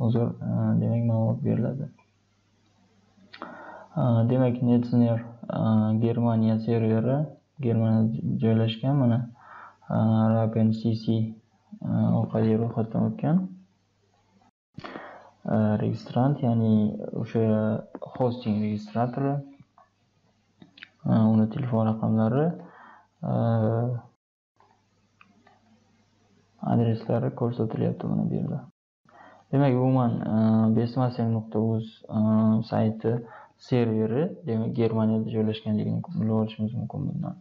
hozir demak ma'lumot beriladi. Demak netsner germaniya serveri germaniyada joylashgan mana rapen cc orqali ro'yxatdan o'tgan. Registrant ya'ni o'sha hosting registratori uni telefon raqamlari adreslari ko'rsatilyapti mana bu yerda demak umuman besmasel nuqta uz sayti serveri demak germaniyada joylashganligini bilib olishimiz mumkin bundan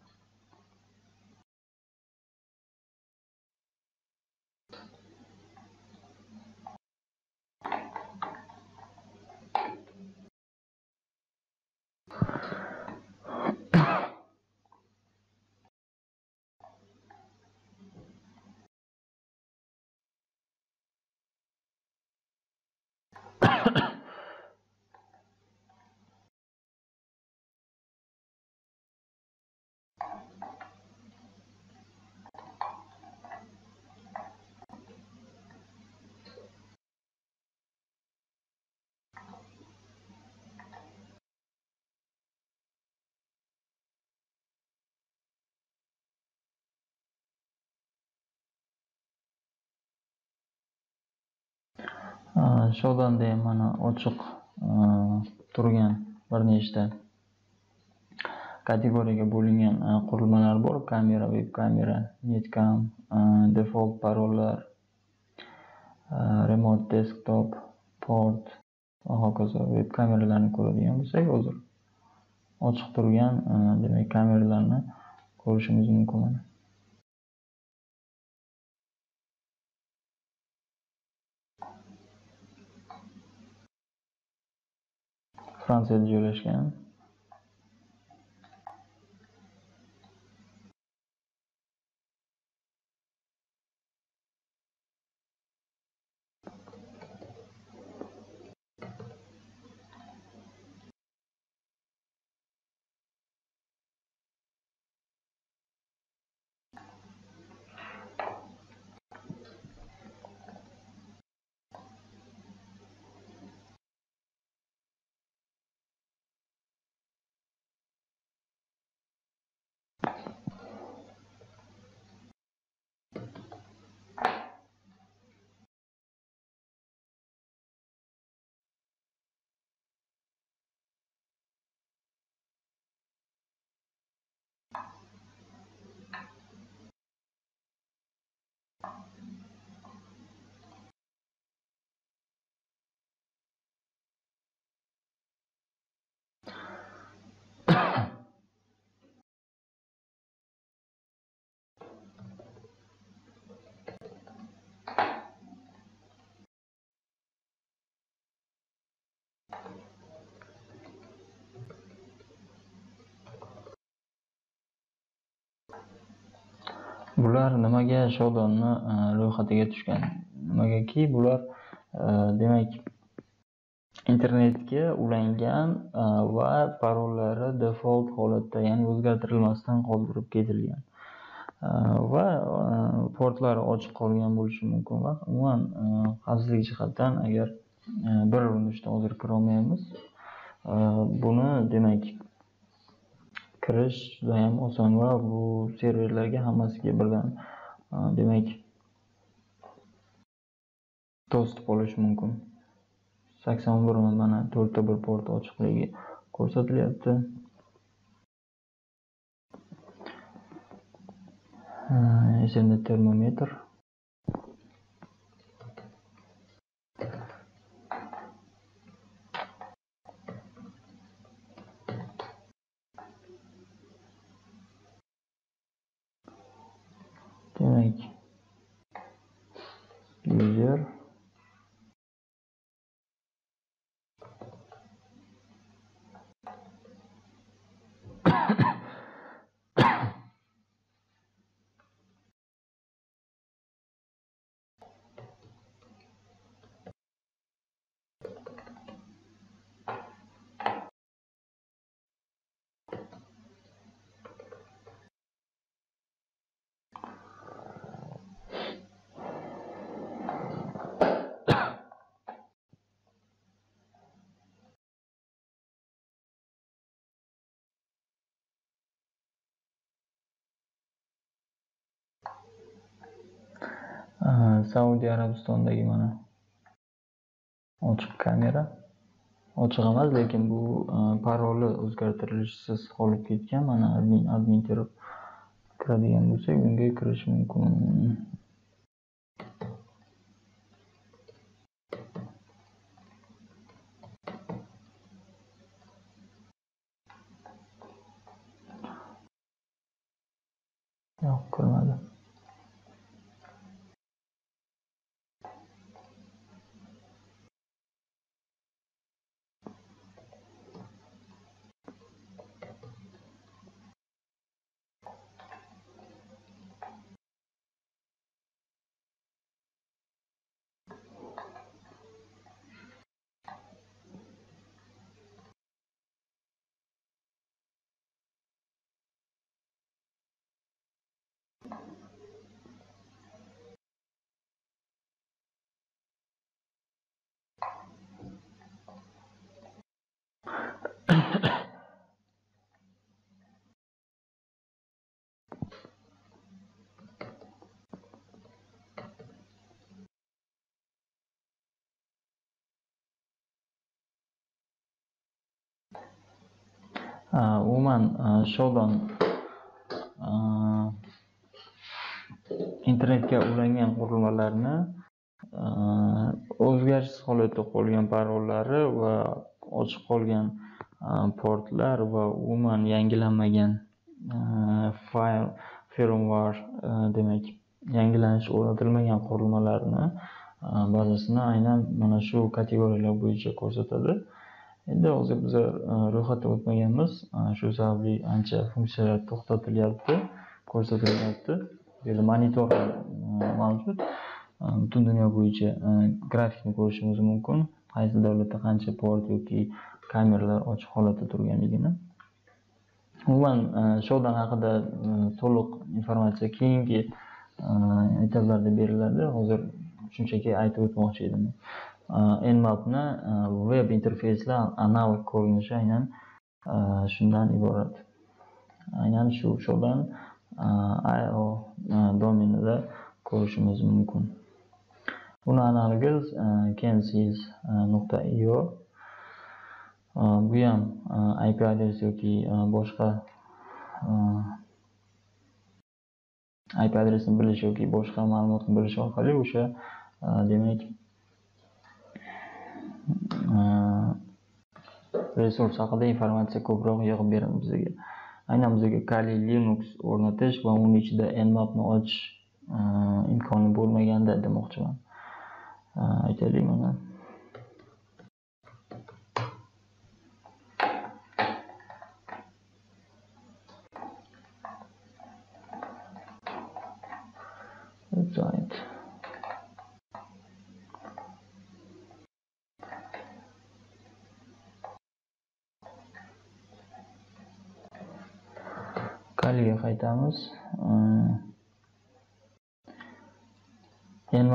shodanda ham mana ochiq turgan bir nechta kategoriyaga bo'lingan qurilmalar bor. Kamera veb kamera netcam default parollar remote desktop port va hokazo veb kameralarni ko'radigan bo'lsak hozir ochiq turgan demak kameralarni ko'rishimiz mumkin. Mana fransiyada joylashgan bular nimaga shodonni e, ro'yxatiga tushgan? Nimagaki bular e, demak internetga ulangan e, va parollari default holatda ya'ni o'zgartirilmasdan qoldirib ketilgan. Va portlari ochiq qolgan bo'lishi mumkin va umuman xavfsizlik jihatdan agar bir urinishda hozir kirolmaymiz. Buni demak kirish juda ham oson va bu serverlarga hammasiga birdan e, demak dostуп olish mumkin. Sakson bir mana to'rtta bir port ochiqligi ko'rsatilyapti. E, Smd termometr demak user saudiya arabistonidagi mana ochiq kamera. Ochiq emas lekin bu e, paroli o'zgartirilishsiz qolib ketgan mana admin admin terib kiradigan bo'lsak unga kirish mumkin. Yo'q kirmadi. Umuman shodon internetga ulangan qurilmalarni o'zgarishsiz holatda qolgan parollari va ochiq qolgan portlar va umuman yangilanmagan fayl firmware demak yangilanish o'rnatilmagan qurilmalarni bazasini aynan mana shu kategoriyalar bo'yicha ko'rsatadi. Endi hozir biz e, ro'yxatdan o'tmaganmiz. E, shu sababli ancha funksiyalar to'xtatilyapti ko'rsatilyapti. Bu yerda monitor e, mavjud. Butun dunyo bo'yicha grafikni ko'rishimiz mumkin. Qaysi davlatda qancha port yoki kameralar ochiq holatda turganligini. Umuman shoudan haqida to'liq informatsiya keyingi etaplarda beriladi. Hozir shunchaki aytib o'tmoqchi edim. Nmapni web interfeyslar analog ko'rinishi aynan shundan iborat aynan shu shoudan io domenida ko'rishimiz mumkin buni analogi kensis nuqta io. Bu ham ip adres yoki boshqa ip adresni bilish yoki boshqa ma'lumotni bilish orqali o'sha demak resurs haqida informatsiya ko'proq yig'ib beradi bizga aynan bizga kali linux o'rnatish va uni ichida nmapni ochish imkoni bo'lmaganda demoqchiman aytaylik mana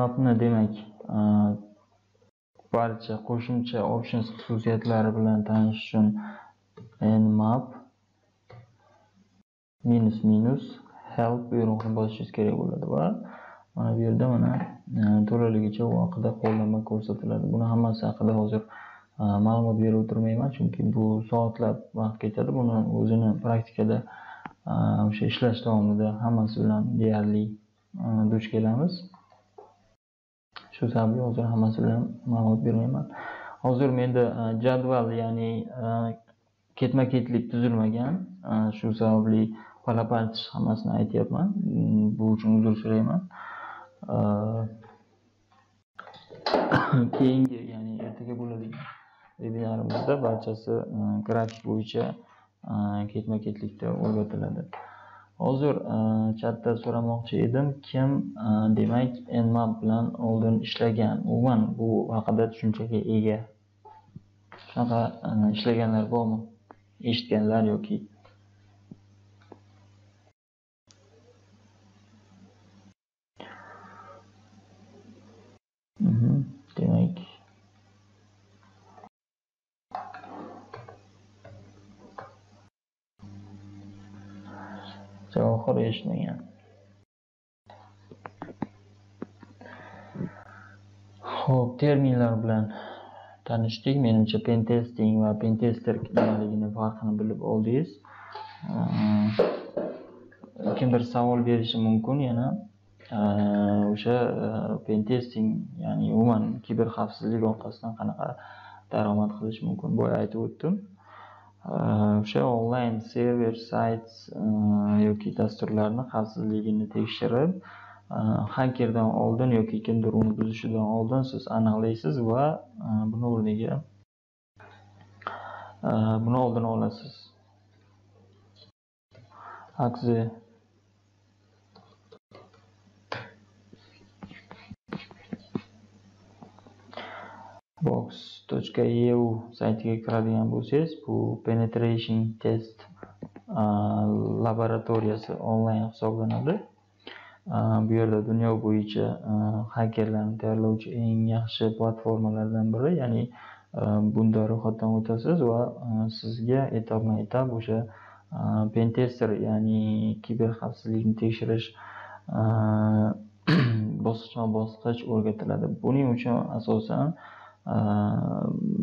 nmapni demak e, barcha qo'shimcha options xususiyatlari bilan tanishish uchun nmap minus minus help buyrug'ini bosishingiz kerak bo'ladi va mana bu yerda mana e, to'laligicha u haqida qo'llanma ko'rsatiladi. Buni hammasi haqida hozir e, ma'lumot berib o'tirmayman chunki bu soatlab vaqt ketadi. Buni o'zini praktikada o'sha ishlash davomida hammasi bilan deyarli duch kelamiz. Shu sababli hozir hammasi bilan ma'lumot bermayman. Hozir menda e, jadval ya'ni e, ketma ketlik tuzilmagan e, shu sababli palapach hammasini aytyapman. Mm, bu uchun uzr so'rayman. Keyingi ya'ni ertaga bo'ladigan vebinarimizda barchasi grafik bo'yicha ketma ketlikda o'rgatiladi. Hozir e, chatda so'ramoqchi edim kim e, demak nmap bilan oldin ishlagan umuman bu haqida tushunchaga ega. Shunaqa e, ishlaganlar bormi? Eshitganlar yoki demak javohir eshitmagan ho'p terminlar bilan tanishdik. Menimcha pentesting va pentester nimaligini farqini bilib oldingiz. Ehm, Kimdir savol berishi mumkin yana. Ehm, o'sha ehm, pentesting ya'ni umuman kiber xavfsizlik orqasidan qanaqa daromad qilish mumkin boya aytib o'tdim. O'sha onlayn server sayt yoki dasturlarni xavfsizligini tekshirib xakerdan oldin yoki kimdir uni buzishidan oldin siz aniqlaysiz va buni o'rniga buni oldini olasiz aksi .eu saytiga kiradigan bo'lsangiz bu penetration test laboratoriyasi onlayn hisoblanadi bu yerda dunyo bo'yicha xakerlarni tayyorlovchi eng yaxshi platformalardan biri ya'ni bunda ro'yxatdan o'tasiz va sizga etapma etap o'sha pentester ya'ni kiber xavfsizlikni tekshirish bosqichma bosqich o'rgatiladi buning uchun asosan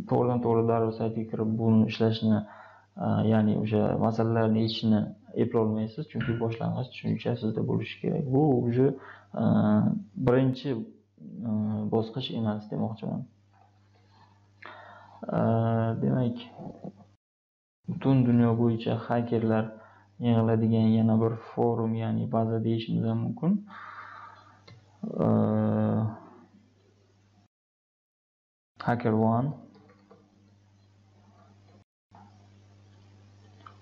to'g'ridan to'g'ri darrov saytga kirib buni ishlashni ya'ni o'sha masalalarni yechishni eplolmaysiz. Chunki boshlang'ich tushuncha sizda bo'lishi kerak. Bu уже birinchi bosqich emas demoqchiman. Demak butun dunyo bo'yicha xakerlar yig'iladigan yana bir forum ya'ni baza deyishimiz ham mumkin. Hacker one.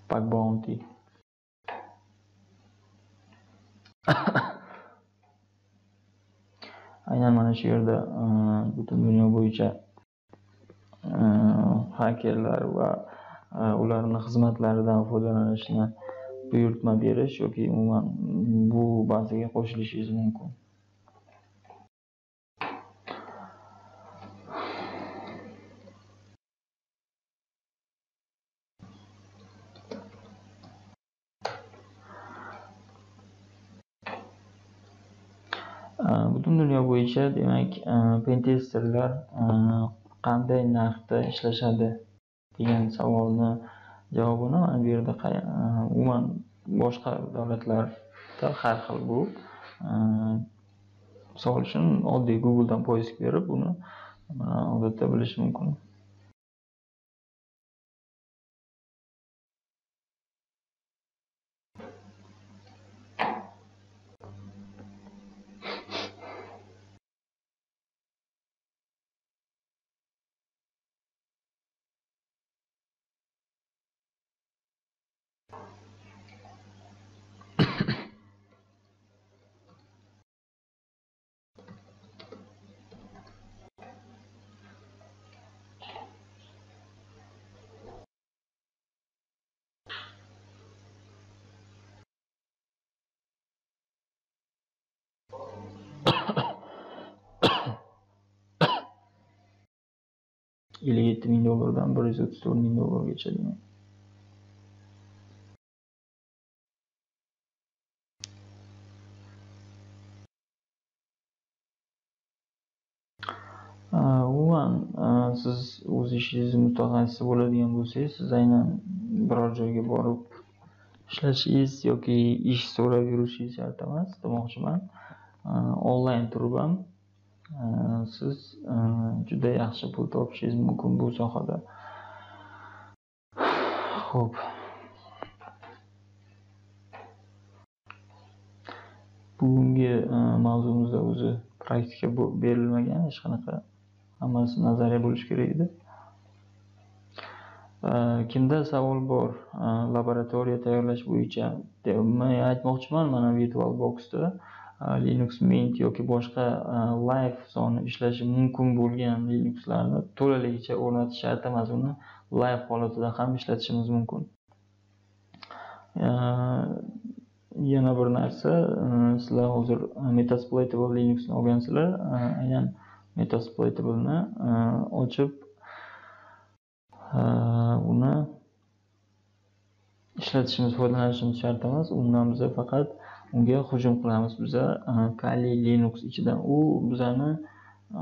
Bug bounty. Aynan mana shu yerda uh, butun dunyo bo'yicha uh, hakerlar va uh, ularni xizmatlaridan foydalanishni buyurtma berish yoki umuman bu bazaga qo'shilishingiz mumkin butun dunyo bo'yicha demak e, pentesterlar e, qanday narxda ishlashadi degan savolni javobini mana bu yerda e, umuman boshqa davlatlarda har xil bu misol uchun oddiy googledan poisk berib buni odatda bilish mumkin. Yetti ming dollardan bir yuz o'ttiz to'rt ming dollargacha demak umuman siz o'z ishingiz mutaxassisi bo'ladigan bo'lsangiz siz aynan biror joyga borib ishlashingiz yoki ish so'rab yurishingiz shart emas demoqchiman. Onlayn turib ham siz juda yaxshi pul topishingiz mumkin bu sohada. Ho'p bugungi mavzumizda o'zi praktika berilmagan hech qanaqa hammasi nazariya bo'lishi kerak edi. Kimda savol bor? Laboratoriya tayyorlash bo'yicha. Men aytmoqchiman mana virtual boxda linux mint yoki boshqa live soni ishlashi mumkin bo'lgan linuxlarni to'laligicha o'rnatish shart emas uni live holatida ham ishlatishimiz mumkin. Yana bir narsa sizlar hozir metasploitable linuxni olgansizlar aynan metasploitableni ochib uni ishlatishimiz foydalanishimiz shart emas. Undan biza faqat unga hujum qilamiz. Biza e, kali linux ichidan u bizani e,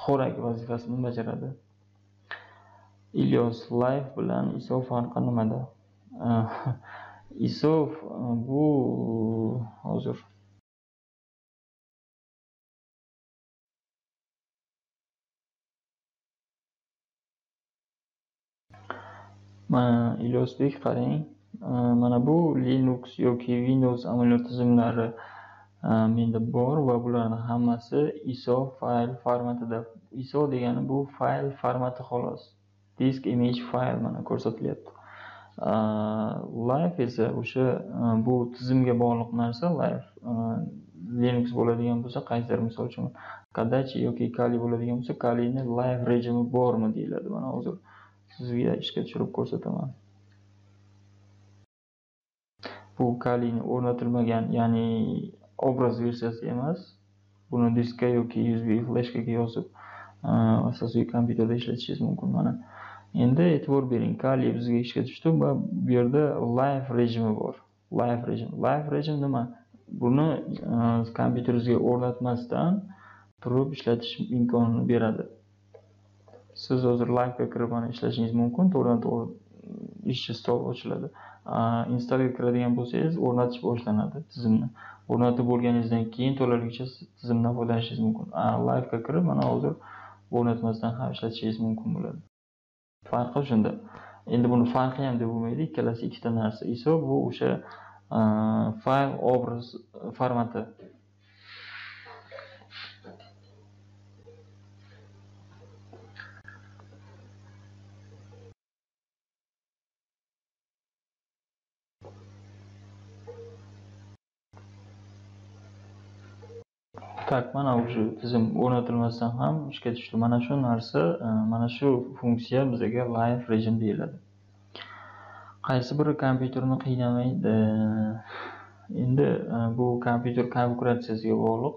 xo'rak vazifasini bajaradi. Ilios live bilan iso farqi nimada? E, iso bu hozir. Mana ilyosbek qarang. Mana bu linux yoki windows amaliyot tizimlari menda bor va bularni hammasi iso fayl formatida. Iso degani bu fayl formati xolos. Disk image fayl mana ko'rsatilyapti. Live esa o'sha bu tizimga bog'liq narsa live linux bo'ladigan bo'lsa qaysidir misol uchun kadachi yoki kali bo'ladigan bo'lsa kalini live rejimi bormi deyiladi mana hozir sizga ishga tushirib ko'rsataman. Bu kalini o'rnatilmagan ya'ni obraz versiyasi emas. Buni diskka yoki usb fleshkaga yozib e, asosiy kompyuterda ishlatishingiz mumkin mana. Endi e'tibor bering kali bizga ishga tushdi va bu yerda live rejimi bor. Live rejim live rejim nima? Buni e, kompyuteringizga o'rnatmasdan turib ishlatish imkonini beradi. Siz hozir livega kirib mana ishlashingiz mumkin to'g'ridan to'g'ri ishchi stol ochiladi. Installga kiradigan bo'lsangiz o'rnatish boshlanadi tizimni. O'rnatib bo'lganingizdan keyin to'laligicha tizimdan foydalanishingiz mumkin. Livega kirib mana hozir o'rnatmasdan ham ishlatishingiz mumkin bo'ladi. Farqi shunda. Endi buni farqi ham deb bo'lmaydi. Ikkalasi ikkita narsa. Iso bu o'sha fayl obraz formati tag mana shu tizim o'rnatilmasdan ham ishga tushdi. Mana shu narsa e, mana shu funksiya bizaga live rejim deyiladi qaysi biri kompyuterni qiynamaydi? E, endi e, bu kompyuter konfiguratsiyasiga bog'liq.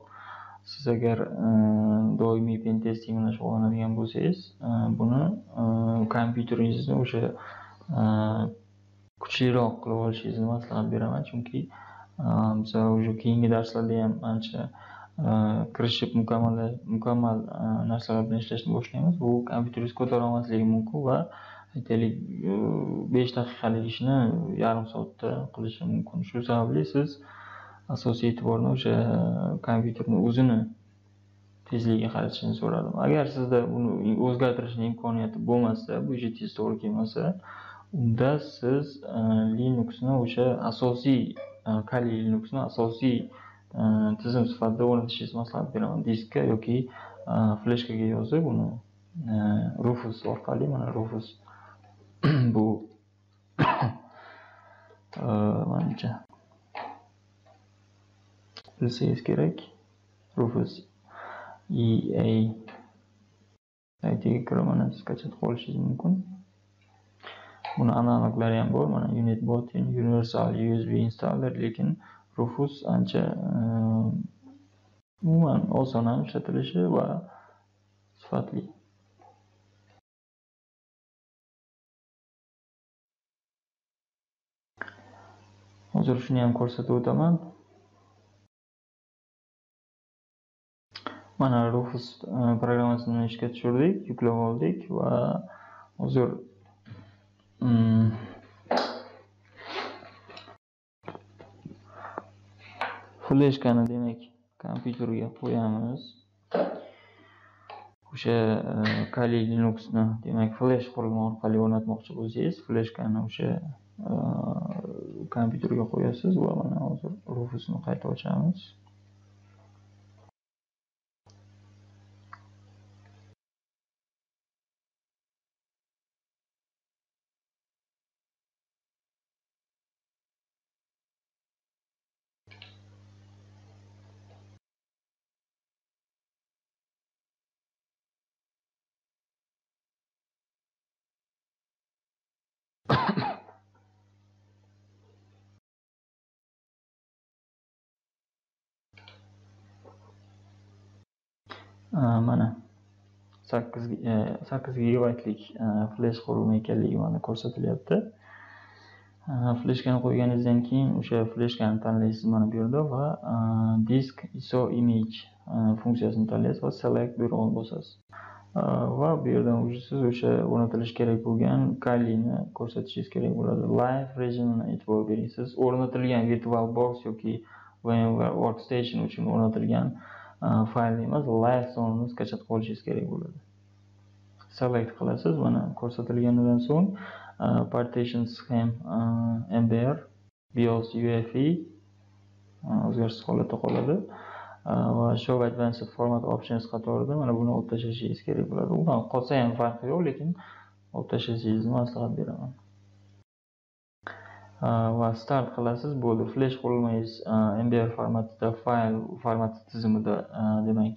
Siz agar doimiy pen testing bilan shug'ullanadigan bo'lsangiz buni kompyuteringizni o'sha kuchliroq qilib olishingizni maslahat beraman. Chunki biz уже keyingi darslarda ham ancha kirishib mukammal mukammal narsalar bilan ishlashni boshlaymiz bu kompyuteringiz ko'tarolmasligi mumkin va aytaylik besh daqiqalik ishni yarim soatda qilishi mumkin shu sababli siz asosiy e'tiborni o'sha kompyuterni o'zini tezligiga qaratishni so'radim agar sizda buni o'zgartirishni imkoniyati bo'lmasa byudjetingiz to'g'ri kelmasa unda siz linuxni o'sha asosiy kali linuxni asosiy tizim sifatida o'rnatishingiz maslahat beraman diskka yoki fleshkaga yozib uni rufus orqali mana rufus bu manimcha bilsangiz kerak rufus ea saytiga kirib mana skachat qilib olishingiz mumkin buni analoglari ham bor mana unit bot universal usb installer lekin Rufus ancha umuman oson ham ishlatilishi va sifatli. Hozir shuni ham ko'rsatib o'taman. Mana rufus programmasini ishga tushirdik yuklab oldik va hozir fleshkani demak kompyuterga qo'yamiz. O'sha e, kali linuxni demak flesh qurilma orqali o'rnatmoqchi bo'lsangiz fleshkani o'sha e, kompyuterga qo'yasiz va mana hozir rufusni qayta ochamiz. Э, mana. Sakkiz e, sakkiz gigabaytlik e, flesh qurilma ekanligi mana ko'rsatilyapti. E, fleshkani qo'yganingizdan keyin o'sha fleshkani tanlaysiz mana bu yerda va e, disk iso image funksiyasini tanlaysiz va select buyrug'ini bosasiz. Va bu yerdan уже siz o'sha o'rnatilishi kerak bo'lgan kalini ko'rsatishingiz kerak bo'ladi. Live rejimini e'tibor bering. Siz o'rnatilgan virtual box yoki vmware workstation uchun o'rnatilgan faylni emas live sonini skachat qilib kerak bo'ladi select qilasiz mana ko'rsatilganidan so'ng partition scheme mbr bios uefi o'zgarishsiz holatda qoladi va show advanced format options qatorida mana buni olib tashlashingiz kerak bo'ladi undan qolsa ham farqi yo'q lekin olib tashlashingizni maslahat beraman va start qilasiz bo'ldi flash qurilmangiz mdf formatida fayl formati tizimida demak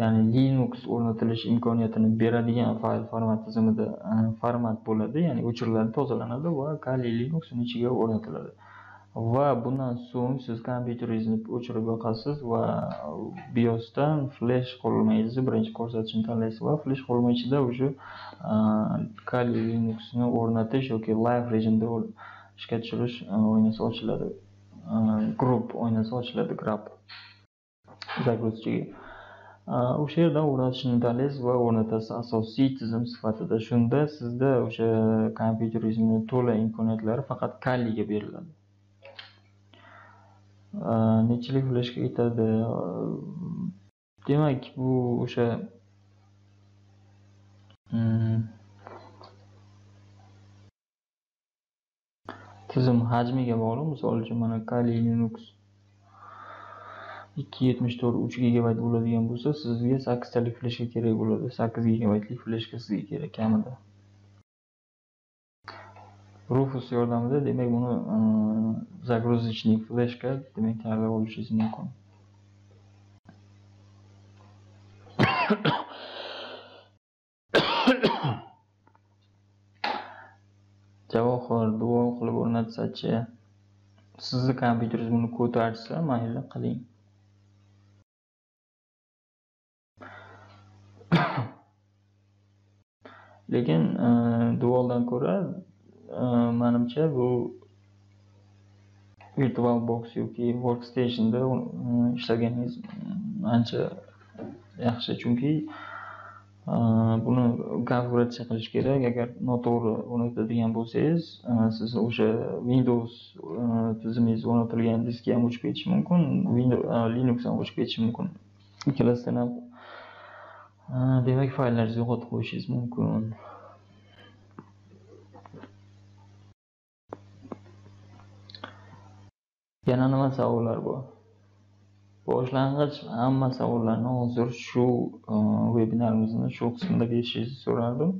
ya'ni linux o'rnatilish imkoniyatini beradigan fayl format tizimida format bo'ladi ya'ni o'chiriladi tozalanadi va kali linux uni ichiga o'rnatiladi va bundan so'ng siz kompyuteringizni o'chirib yoqasiz va biosdan flash qurilmangizni birinchi ko'rsatishni tanlaysiz va flash qurilma ichida уже kali linuxni o'rnatish yoki live rejimda ishga tushirish e, oynasi ochiladi. E, Grup oynasi ochiladi grab загрузчиga o'sha e, yerdan o'rnatishni tanlaysiz va o'rnatasiz asosiy tizim sifatida shunda sizda o'sha kompyuteringizning to'la imkoniyatlari faqat kaliga beriladi. E, Nechalik fleshka ketadi demak bu o'sha mm, tizim hajmiga bog'liq. Misol uchun mana kali linux ikki yetmish to'rt uch gigabayt bo'ladigan bo'lsa sizga sakkiztalik fleshka kerak bo'ladi. Sakkiz gigabaytlik fleshka sizga kerak kamida. Rufus yordamida demak buni e, загрузочный fleshka demak tayyorlab olishingiz mumkin javohir duo qilib o'rnatsachi sizni kompyuteringiz buni ko'tarsa mayli qiling. Lekin e, ko'ra menimcha manimcha bu virtualbox yoki workstationda e, ishlaganingiz ancha yaxshi. Chunki buni konfiguratsiya qilish kerak agar noto'g'ri o'rnatadigan bo'lsangiz siz o'sha windows tizimingiz o'rnatilgan disk ham o'chib ketishi mumkin linux ham o'chib ketishi mumkin ikkalasidan ham demak fayllarni yo'qotib qo'yishingiz mumkin yana nima savollar bor boshlang'ich hamma savollarni hozir shu e, vebinarimizni shu qismida berishingizni so'rardim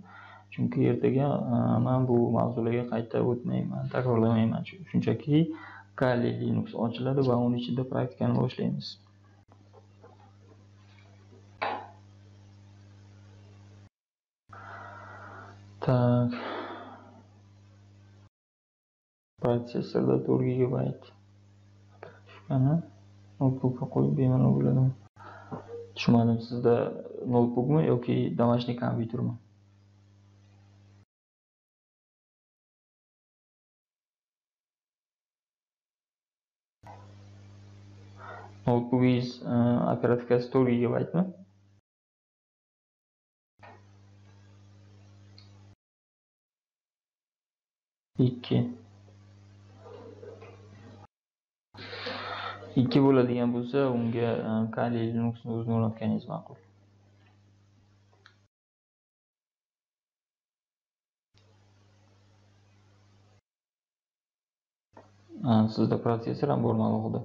chunki ertaga e, man bu mavzularga qayta o'tmayman takrorlamayman shunchaki kali linux ochiladi va uni ichida praktikani boshlaymiz Так. Protsessorda to'rt gigabayt. Notebookga qo'yib bemalol bo'ladimi? Tushunmadim, sizda notebookmi yoki домашний kompyutermi? Notebookingiz operativkasi 4 gigabaytmi? ikki ikki bo'ladigan bo'lsa unga e, kali linuxni o'zini o'rnatganingiz ma'qul. E, sizda protsessor ham bormi alohida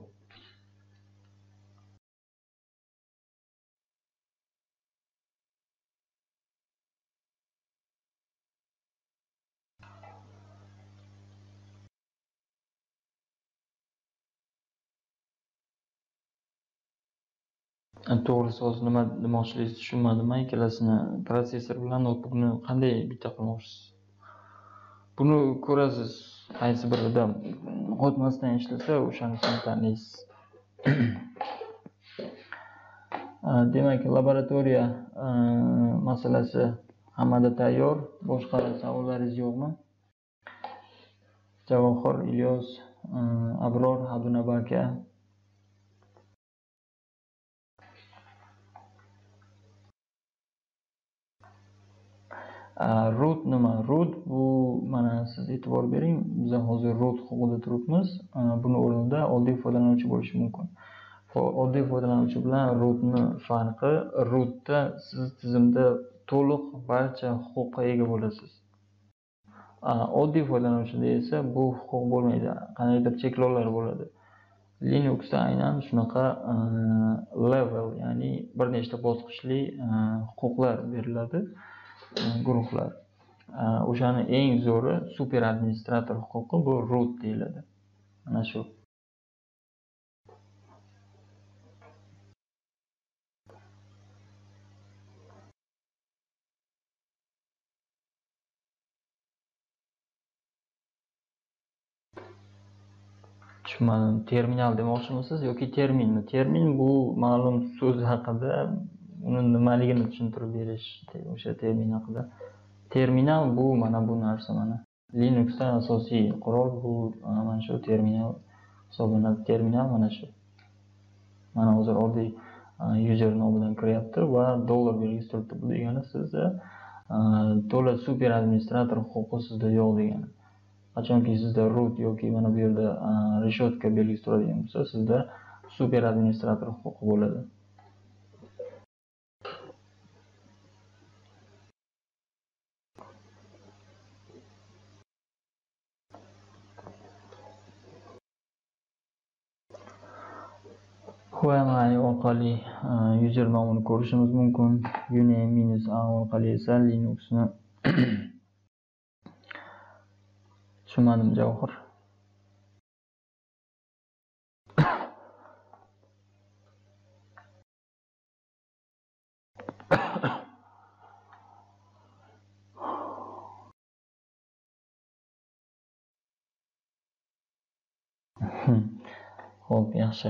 to'g'risi hozir nima demoqchiligingizni tushunmadim man ikkalasini protsessor bilan noutbukni qanday bitta qilmoqchisiz? Buni ko'rasiz qaysi birida qotmasdan ishlasa o'shanisini tanlaysiz demak laboratoriya masalasi hammada tayyor. Boshqa savollaringiz yo'qmi? Javohir ilyos abror abdunabo aka root nima root bu mana siz e'tibor bering biz hozir root huquqida turibmiz buni o'rnida oddiy foydalanuvchi bo'lishi mumkin oddiy foydalanuvchi bilan rootni farqi rootda siz tizimda to'liq barcha huquqqa ega bo'lasiz oddiy foydalanuvchida esa bu huquq bo'lmaydi qandaydir cheklovlar bo'ladi. Linuxda aynan shunaqa level ya'ni bir nechta bosqichli huquqlar beriladi. Guruhlar. Э, o'shani eng zo'ri super administrator huquqi bu root deyiladi. Mana shu. Tushunmadim. Terminal demoqchimisiz yoki terminmi? Termin bu ma'lum so'z haqida uni nimaligini tushuntirib berish o'sha termin haqida. Terminal bu mana bu narsa mana. Linuxda asosiy qurol bu mana shu terminal hisoblanadi. Terminal mana shu. Mana hozir oddiy user nomidan kiryapti va dollar belgisi turibdi bu degani sizda to'la super administrator huquqi sizda yo'q degani. Qachonki sizda root yoki mana bu yerda reshetka belgisi turadigan bo'lsa sizda super administrator huquqi bo'ladi. Orqali user nomini ko'rishimiz mumkin. Uname-a orqali esa Linuxni tushunmadim Javohir. Xo'p, yaxshi.